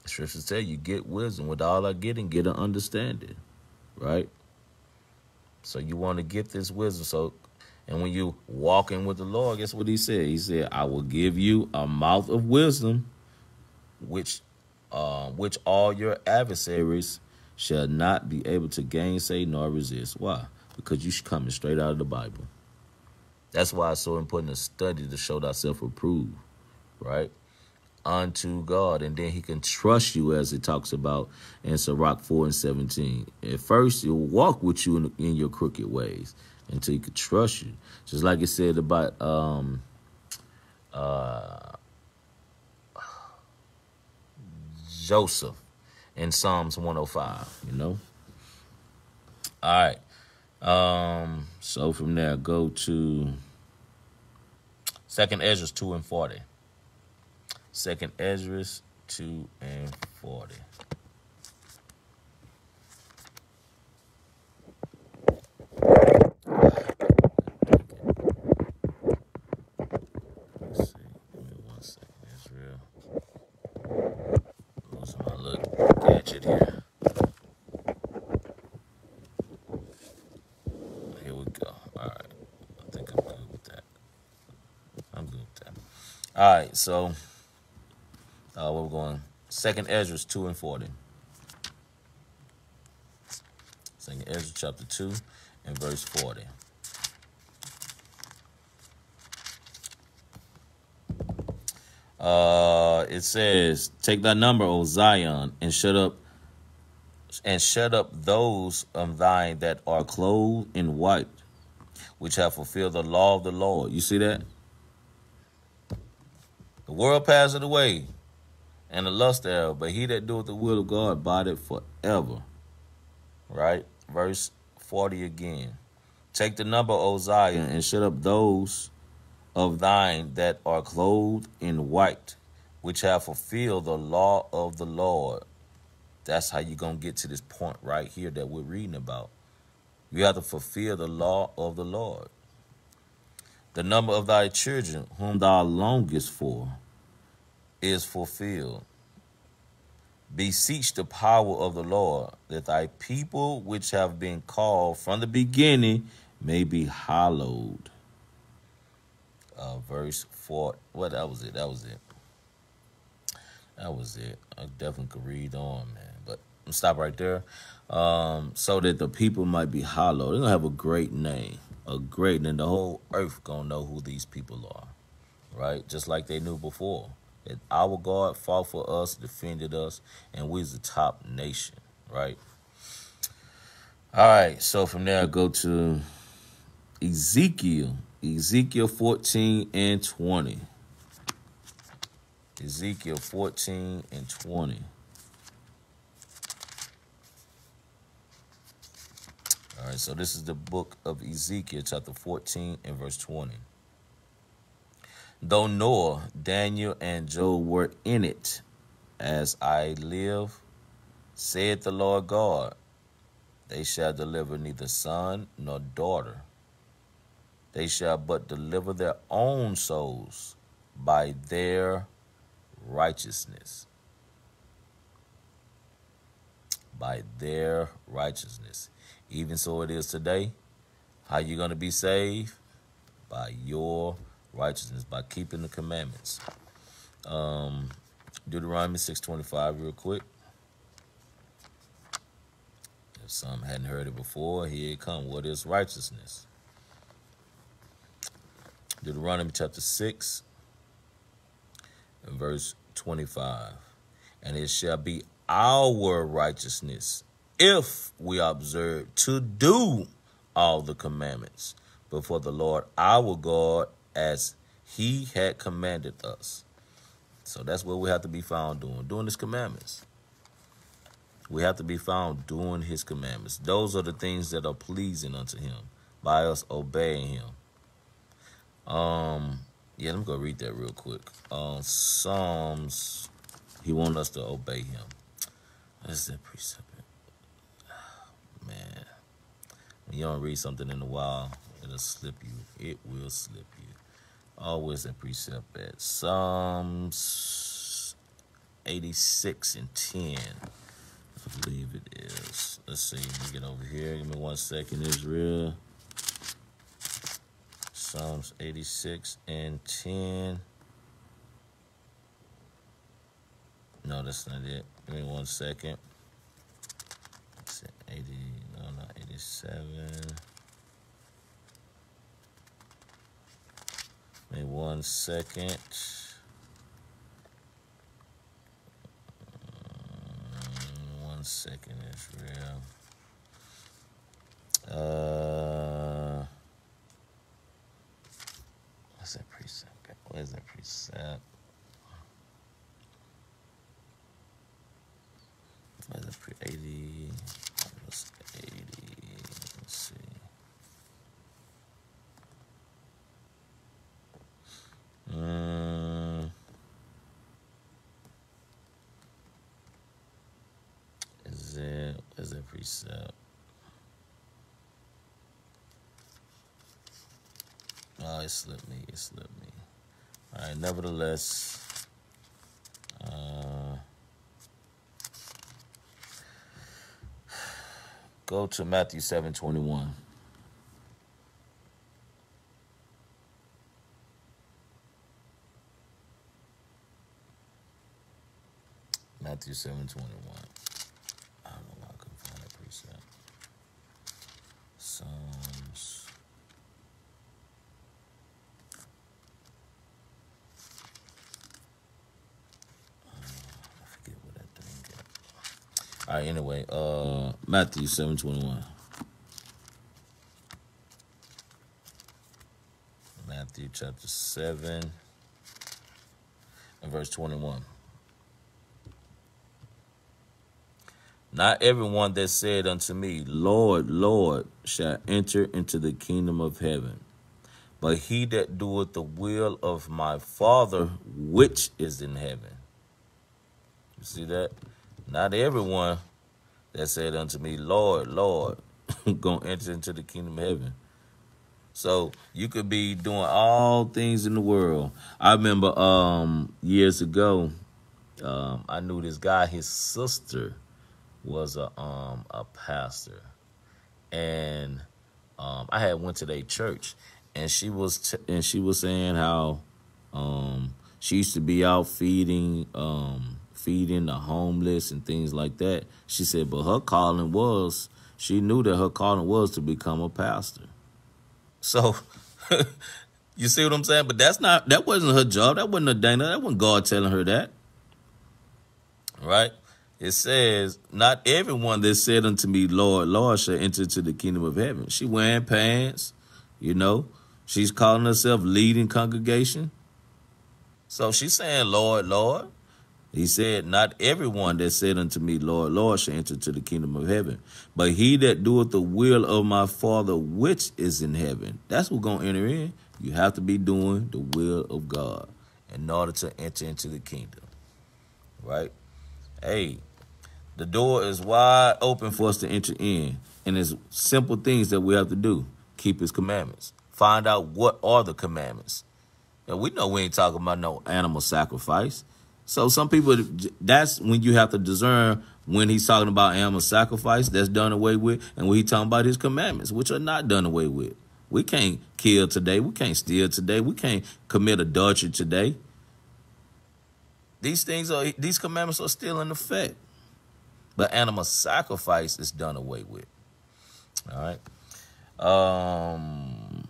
Scripture say you get wisdom. With all I get and get an understanding. Right? So you want to get this wisdom. So and when you walking with the Lord, guess what he said? He said, I will give you a mouth of wisdom, which uh, which all your adversaries shall not be able to gainsay nor resist. Why? Because you are coming straight out of the Bible. That's why it's so important to study to show thyself approved, right? Unto God. And then he can trust you as it talks about in Sirach 4 and 17. At first, he'll walk with you in, in your crooked ways until he can trust you. Just like it said about um uh Joseph in Psalms 105, you know? All right. Um, so from there, go to Second Ezra 2 and 40. Second Ezra 2 and 40. Let's see. Give one second, Israel. Losing my little gadget here. Here we go. All right. I think I'm good with that. I'm good with that. All right. So, uh, where we're going? Second Ezra two and forty. Second Ezra chapter two and verse forty. Uh, it says, "Take thy number, O Zion, and shut up, and shut up those of thine that are clothed in white, which have fulfilled the law of the Lord." You see that? The world passes away, and the lust thereof, but he that doeth the will of God abideth forever. Right? Verse 40 again. Take the number, O Zion, and shut up those of thine that are clothed in white, which have fulfilled the law of the Lord. That's how you're going to get to this point right here that we're reading about. You have to fulfill the law of the Lord. The number of thy children, whom thou longest for, is fulfilled. Beseech the power of the Lord, that thy people which have been called from the beginning may be hallowed. Uh, verse 4. Well, that was it. That was it. That was it. I definitely could read on, man. But I'm stop right there. Um, so that the people might be hallowed. They're gonna have a great name. A great name. The whole earth gonna know who these people are. Right? Just like they knew before. Our God fought for us, defended us, and we's the top nation, right? All right, so from there I go to Ezekiel. Ezekiel 14 and 20. Ezekiel 14 and 20. All right, so this is the book of Ezekiel, chapter 14 and verse 20. Though Noah, Daniel, and Job were in it, as I live, said the Lord God, they shall deliver neither son nor daughter. They shall but deliver their own souls by their righteousness. By their righteousness. Even so it is today. How you going to be saved? By your righteousness, by keeping the commandments. Um, Deuteronomy 6.25 real quick. If some hadn't heard it before, here it come. What is righteousness? Deuteronomy chapter 6 and verse 25. And it shall be our righteousness if we observe to do all the commandments before the Lord our God as he had commanded us. So that's what we have to be found doing, doing his commandments. We have to be found doing his commandments. Those are the things that are pleasing unto him by us obeying him. Um, yeah, let me go read that real quick. Um, Psalms, he wants us to obey him. What is that precept? Man, when you don't read something in a while, it'll slip you. It will slip you. Always a precept at Psalms 86 and 10. I believe it is. Let's see. Let me get over here. Give me one second, Israel. Psalms 86 and 10. No, that's not it. Give me one second. 80, no, not 87. me one second. Mm, one second, Israel. Uh, what's that precept? What is that precept? What is that pre 80? It precept? Oh, it slipped me. It slipped me. All right. Nevertheless, uh, go to Matthew seven twenty one. Matthew seven twenty one. I don't know why I couldn't find that precept. Psalms. I forget what that thing got. All right. Anyway, uh, Matthew seven twenty one. Matthew chapter seven and verse twenty one. Not everyone that said unto me, Lord, Lord, shall enter into the kingdom of heaven, but he that doeth the will of my Father which is in heaven. You see that? Not everyone that said unto me, Lord, Lord, gonna enter into the kingdom of heaven. So you could be doing all things in the world. I remember um years ago, um, I knew this guy, his sister was a um a pastor, and um I had went to their church, and she was and she was saying how um she used to be out feeding um feeding the homeless and things like that. She said, but her calling was she knew that her calling was to become a pastor. So. you see what I'm saying? But that's not that wasn't her job. That wasn't a Dana. That wasn't God telling her that. Right? it says, Not everyone that said unto me, Lord, Lord, shall enter into the kingdom of heaven. She wearing pants, you know. She's calling herself leading congregation. So she's saying, Lord, Lord. He said, Not everyone that said unto me, Lord, Lord, shall enter into the kingdom of heaven, but he that doeth the will of my Father which is in heaven. That's what's going to enter in. You have to be doing the will of God in order to enter into the kingdom. Right? Hey, the door is wide open for us to enter in. And it's simple things that we have to do. Keep his commandments. Find out what are the commandments. And we know we ain't talking about no animal sacrifice. So some people, that's when you have to discern when he's talking about animal sacrifice that's done away with, and when he's talking about his commandments, which are not done away with. We can't kill today. We can't steal today. We can't commit adultery today. These things are these commandments are still in effect. But animal sacrifice is done away with. All right. Um.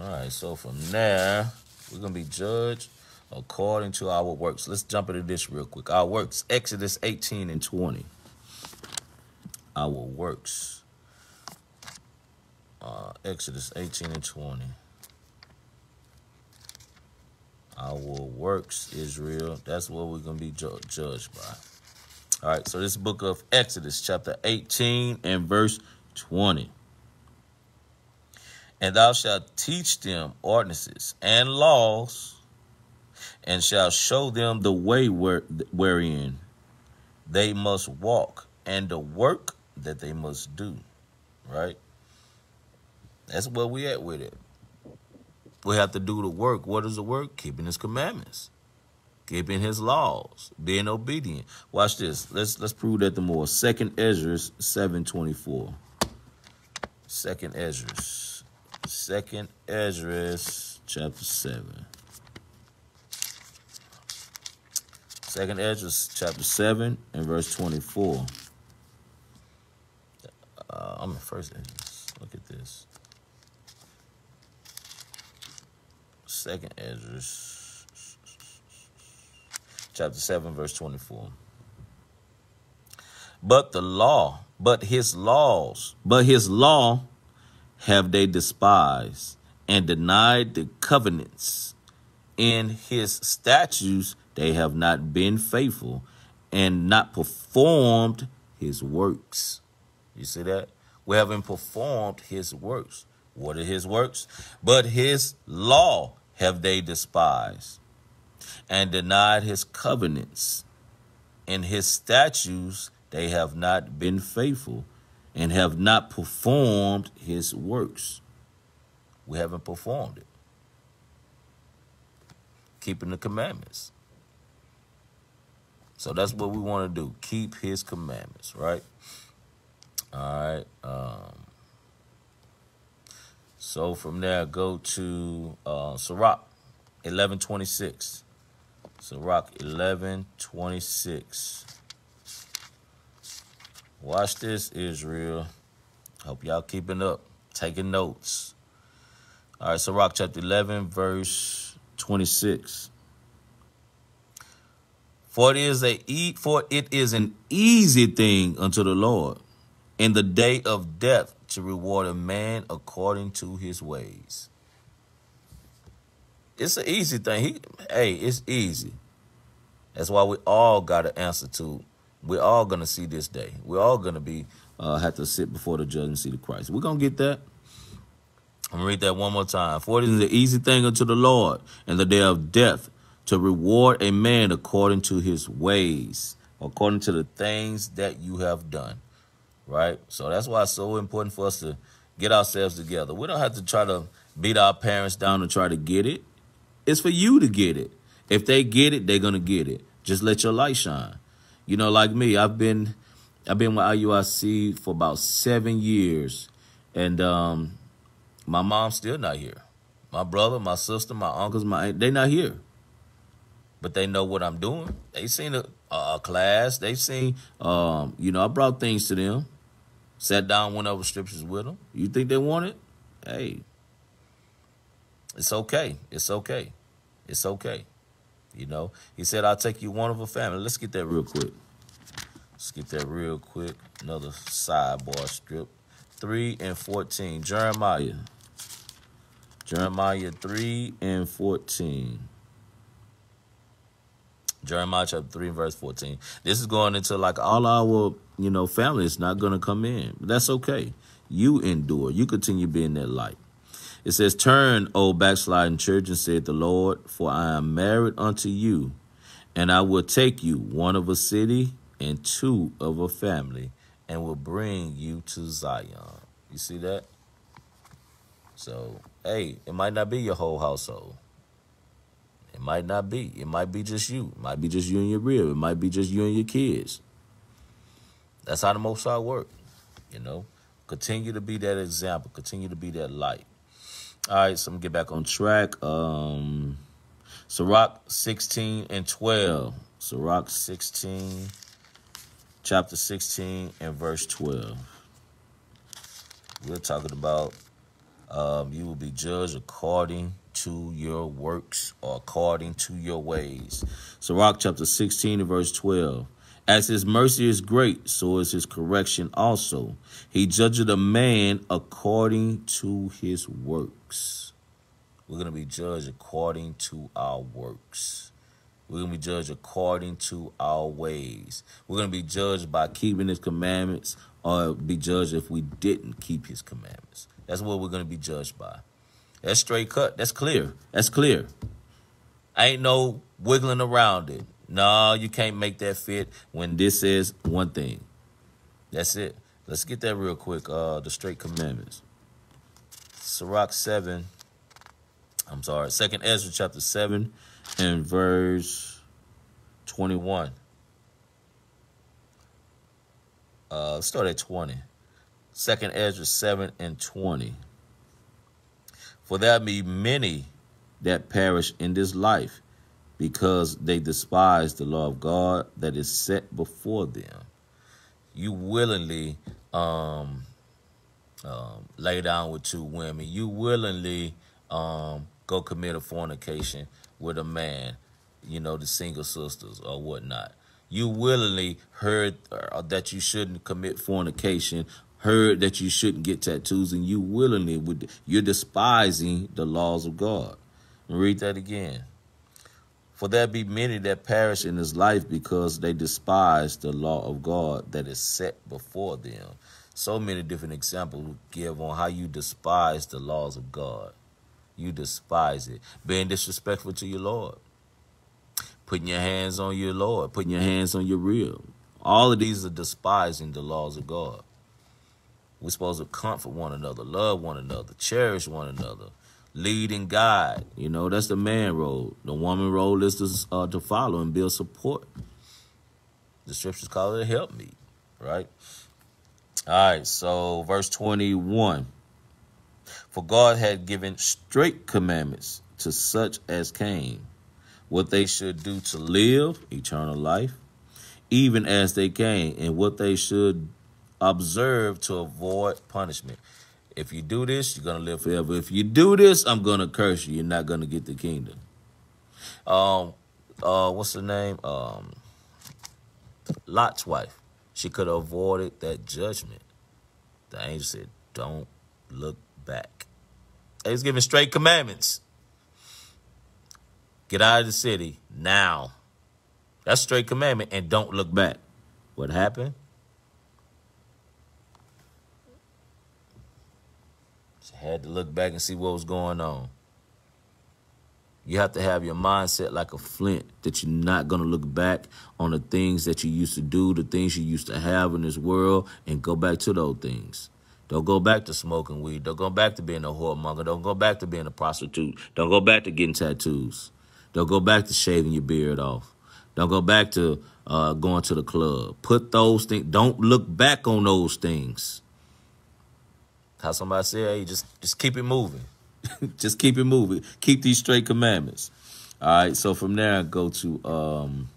All right. So from there, we're gonna be judged according to our works. Let's jump into this real quick. Our works, Exodus 18 and 20. Our works. Uh, Exodus 18 and 20. Our works, Israel. That's what we're going to be ju judged by. All right, so this book of Exodus, chapter 18 and verse 20. And thou shalt teach them ordinances and laws, and shall show them the way where, wherein they must walk, and the work that they must do. Right? That's where we at with it. We have to do the work. What is the work? Keeping his commandments keeping his laws, being obedient. Watch this. Let's let's prove that the more. Second Ezra 724. Second Ezra. Second Ezra chapter 7. Second Ezra chapter 7 and verse 24. Uh, I'm in first Ezra. Look at this. Second Ezra chapter 7, verse 24. But the law, but his laws, but his law have they despised and denied the covenants. In his statutes they have not been faithful and not performed his works. You see that? We haven't performed his works. What are his works? But his law have they despised and denied his covenants. In his statutes they have not been faithful and have not performed his works. We haven't performed it. Keeping the commandments. So that's what we want to do. Keep his commandments, right? All right. Um, so from there, go to uh, Sirach 1126. Sirach 1126. Watch this, Israel. Hope y'all keeping up, taking notes. All right, Sirach chapter 11, verse 26. For it is for it is an easy thing unto the Lord in the day of death to reward a man according to his ways. It's an easy thing. He, hey, it's easy. That's why we all got to answer to. We're all gonna see this day. We're all gonna be uh, have to sit before the judge and see the Christ. We're gonna get that. I'm gonna read that one more time. For it is an easy thing unto the Lord in the day of death to reward a man according to his ways, according to the things that you have done. Right? So that's why it's so important for us to get ourselves together. We don't have to try to beat our parents down and try to get it. It's for you to get it. If they get it, they're gonna get it. Just let your light shine. You know, like me, I've been I've been with IUIC for about seven years, and um, my mom's still not here. My brother, my sister, my uncles, my aunt, they not here but they know what I'm doing. They seen a, a class. They seen, um, you know, I brought things to them. Sat down, went over scriptures with them. You think they want it? Hey, it's okay. It's okay. It's okay. You know, he said, I'll take you one of a family. Let's get that real quick. Let's get that real quick. Another sidebar strip. 3 and 14. Jeremiah. Jeremiah 3 and 14. Jeremiah chapter 3 verse 14. This is going into like all our, you know, family is not going to come in. That's okay. You endure. You continue being that light. It says, Turn, O backsliding church, and said the Lord, for I am married unto you, and I will take you, one of a city and two of a family, and will bring you to Zion. You see that? So, hey, it might not be your whole household. It might not be. It might be just you. It might be just you and your rib. It might be just you and your kids. That's how the Most High work. You know, continue to be that example. Continue to be that light. All right, so I'm gonna get back on track. Um, Sirach 16 and 12. Sirach 16, chapter 16 and verse 12. We're talking about um, you will be judged according to your works or according to your ways. Sirach chapter 16 and verse 12. As his mercy is great, so is his correction also. He judgeth a man according to his works. We're going to be judged according to our works. We're going to be judged according to our ways. We're going to be judged by keeping his commandments or be judged if we didn't keep his commandments. That's what we're going to be judged by. That's straight cut. That's clear. That's clear. Ain't no wiggling around it. No, you can't make that fit when this says one thing. That's it. Let's get that real quick. Uh, the straight commandments. Sirach 7. I'm sorry. Second Ezra chapter 7 and verse 21. Uh, start at 20. Second Ezra 7 and 20. For there be many that perish in this life because they despise the law of God that is set before them. You willingly um, um, lay down with two women. You willingly um, go commit a fornication with a man, you know, the single sisters or whatnot. You willingly heard uh, that you shouldn't commit fornication, heard that you shouldn't get tattoos, and you willingly would you're despising the laws of God. Read that again. For there be many that perish in this life because they despise the law of God that is set before them. So many different examples give on how you despise the laws of God. You despise it. Being disrespectful to your Lord. Putting your hands on your Lord. Putting your hands on your real. All of these are despising the laws of God. We're supposed to comfort one another, love one another, cherish one another, lead and guide. You know, that's the man role. The woman role is to, uh, to follow and build support. The scriptures call it a help meet, right? All right, so verse 21. For God had given straight commandments to such as came, what they should do to live eternal life, even as they came, and what they should observe to avoid punishment. If you do this, you're going to live forever. If you do this, I'm going to curse you. You're not going to get the kingdom. Um, uh, what's the name? Um, Lot's wife. She could have avoided that judgment. The angel said, don't look back. He's giving straight commandments. Get out of the city now. That's straight commandment. And don't look back. What happened? Had to look back and see what was going on. You have to have your mindset like a flint that you're not going to look back on the things that you used to do, the things you used to have in this world, and go back to those things. Don't go back to smoking weed. Don't go back to being a whoremonger. Don't go back to being a prostitute. Don't go back to getting tattoos. Don't go back to shaving your beard off. Don't go back to uh, going to the club. Put those things. Don't look back on those things. How somebody said, "Hey, just just keep it moving. just keep it moving. Keep these straight commandments." All right. So from there, I go to um,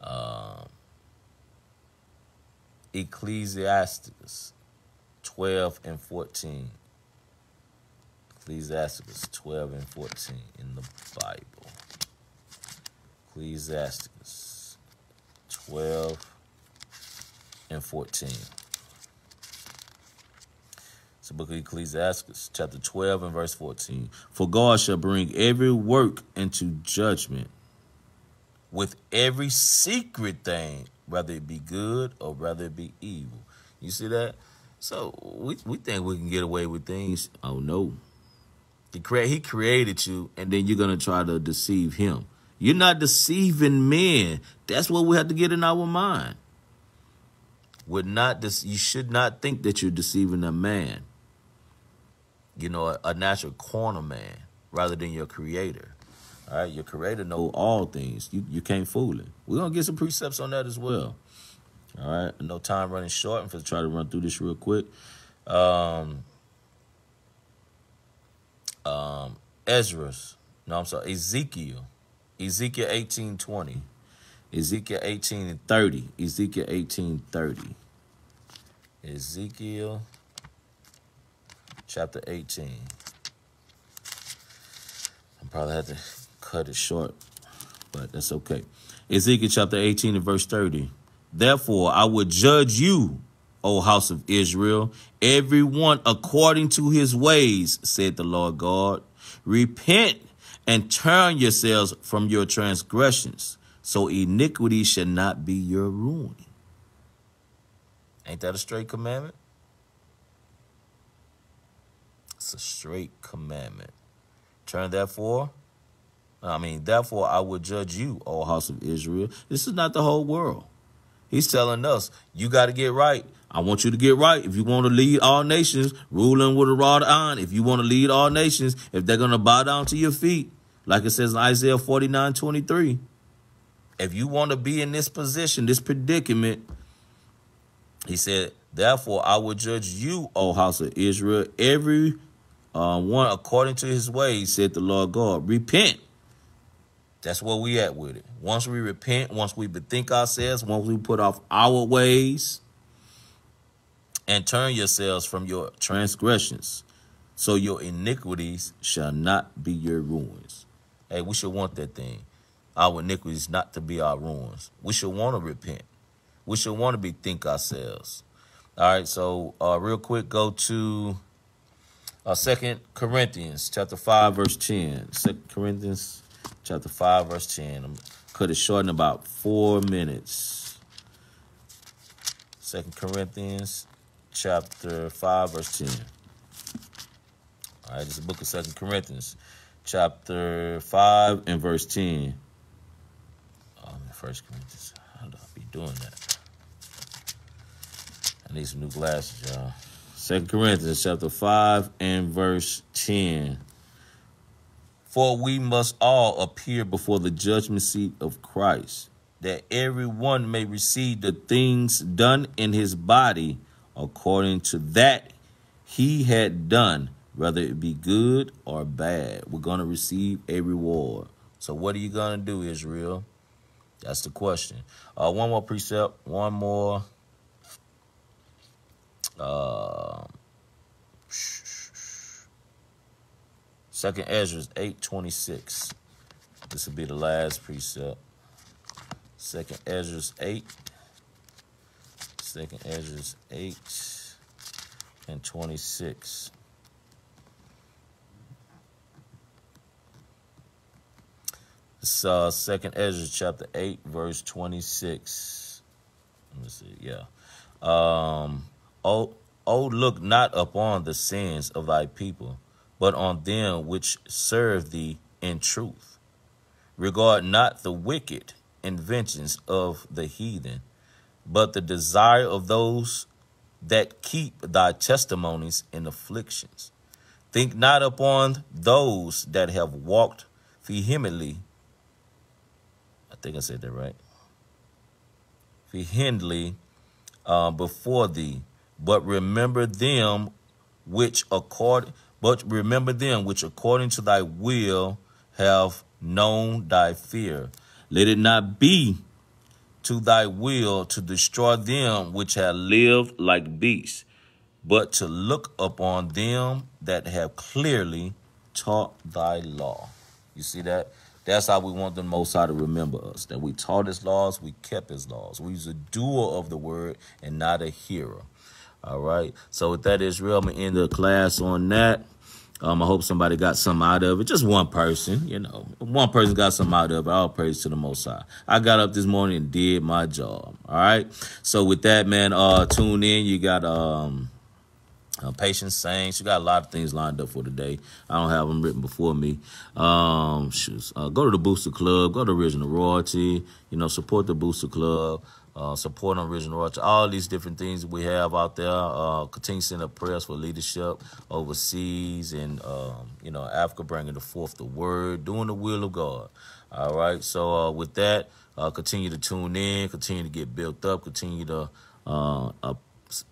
uh, Ecclesiasticus 12 and 14. Ecclesiasticus 12 and 14 in the Bible. Ecclesiasticus 12 and 14. It's the book of Ecclesiastes, chapter 12 and verse 14. For God shall bring every work into judgment with every secret thing whether it be good or whether it be evil. You see that? So we, we think we can get away with things. Oh no. He, cre- he created you and then you're going to try to deceive him. You're not deceiving men. That's what we have to get in our mind. Would not you should not think that you're deceiving a man. You know, a, a natural corner man rather than your creator. All right, your creator know all things. You you can't fool him. We're gonna get some precepts on that as well. All right, no time running short. I'm gonna try to run through this real quick. Um, um, Ezra's. No, I'm sorry, Ezekiel. Ezekiel 18:20. Ezekiel 18 and 30. Ezekiel 18 30. Ezekiel chapter 18. I probably had to cut it short, but that's okay. Ezekiel chapter 18 and verse 30. Therefore, I will judge you, O house of Israel, every one according to his ways, said the Lord God. Repent and turn yourselves from your transgressions, so iniquity shall not be your ruin. Ain't that a straight commandment? It's a straight commandment. Turn therefore I mean, therefore I will judge you, O house of Israel. This is not the whole world. He's telling us, you got to get right. I want you to get right. If you want to lead all nations, ruling with a rod of iron. If you want to lead all nations, if they're going to bow down to your feet, like it says in Isaiah 49, 23. If you want to be in this position, this predicament, he said, therefore I will judge you, O house of Israel, every uh, one according to his ways, said the Lord God. Repent that's where we at with it. Once we repent, once we bethink ourselves, once we put off our ways and turn yourselves from your transgressions, so your iniquities shall not be your ruins. Hey, we should want that thing. our iniquities not to be our ruins. We should want to repent. We should want to bethink ourselves. All right, so uh, real quick, go to uh, Second Corinthians chapter five, verse ten. Second Corinthians chapter five, verse ten. I'm cut it short in about four minutes. Second Corinthians chapter five, verse ten. All right, this is the book of Second Corinthians, chapter five and verse ten. Um, First Corinthians. How do I be doing that? I need some new glasses, y'all. Second Corinthians chapter 5 and verse 10. For we must all appear before the judgment seat of Christ, that every one may receive the things done in his body according to that he had done, whether it be good or bad. We're going to receive a reward. So, what are you going to do, Israel? That's the question. Uh, one more precept, one more. Uh, Second Ezra eight twenty six. This will be the last precept. Second Ezra eight. Second Ezra eight and twenty six. It's uh, Second Ezra chapter eight, verse twenty six. Let me see. Yeah. Um. Oh, oh, look not upon the sins of thy people, but on them which serve thee in truth. Regard not the wicked inventions of the heathen, but the desire of those that keep thy testimonies in afflictions. Think not upon those that have walked vehemently I think I said that right. Vehemently uh, before thee, but remember them which accord, but remember them which according to thy will have known thy fear. Let it not be to thy will to destroy them which have lived like beasts, but to look upon them that have clearly taught thy law. You see that? That's how we want the Most High to remember us. That we taught His laws, we kept His laws. We was a doer of the word and not a hearer. All right. So with that, Israel, I'm gonna end the class on that. Um, I hope somebody got something out of it. Just one person, you know, one person got something out of it. All praise to the Most High. I got up this morning and did my job. All right. So with that, man, uh, tune in. You got um uh, Patience Saints. You got a lot of things lined up for today. I don't have them written before me. Um. Uh, go to the Booster Club. Go to Original Royalty. You know, support the Booster Club. Uh, support on Original Royalty. All these different things we have out there. Uh, continue to send up prayers for leadership overseas and, um, you know, Africa bringing the forth the word, doing the will of God. All right. So uh, with that, uh, continue to tune in. Continue to get built up. Continue to uh, uh,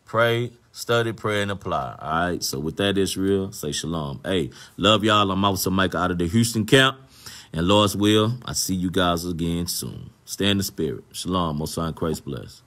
pray study, pray, and apply. All right. So with that, Israel, say shalom. Hey, love y'all. I'm Officer Micah out of the Houston camp. And Lord's will, I see you guys again soon. Stay in the spirit. Shalom. Most Christ bless.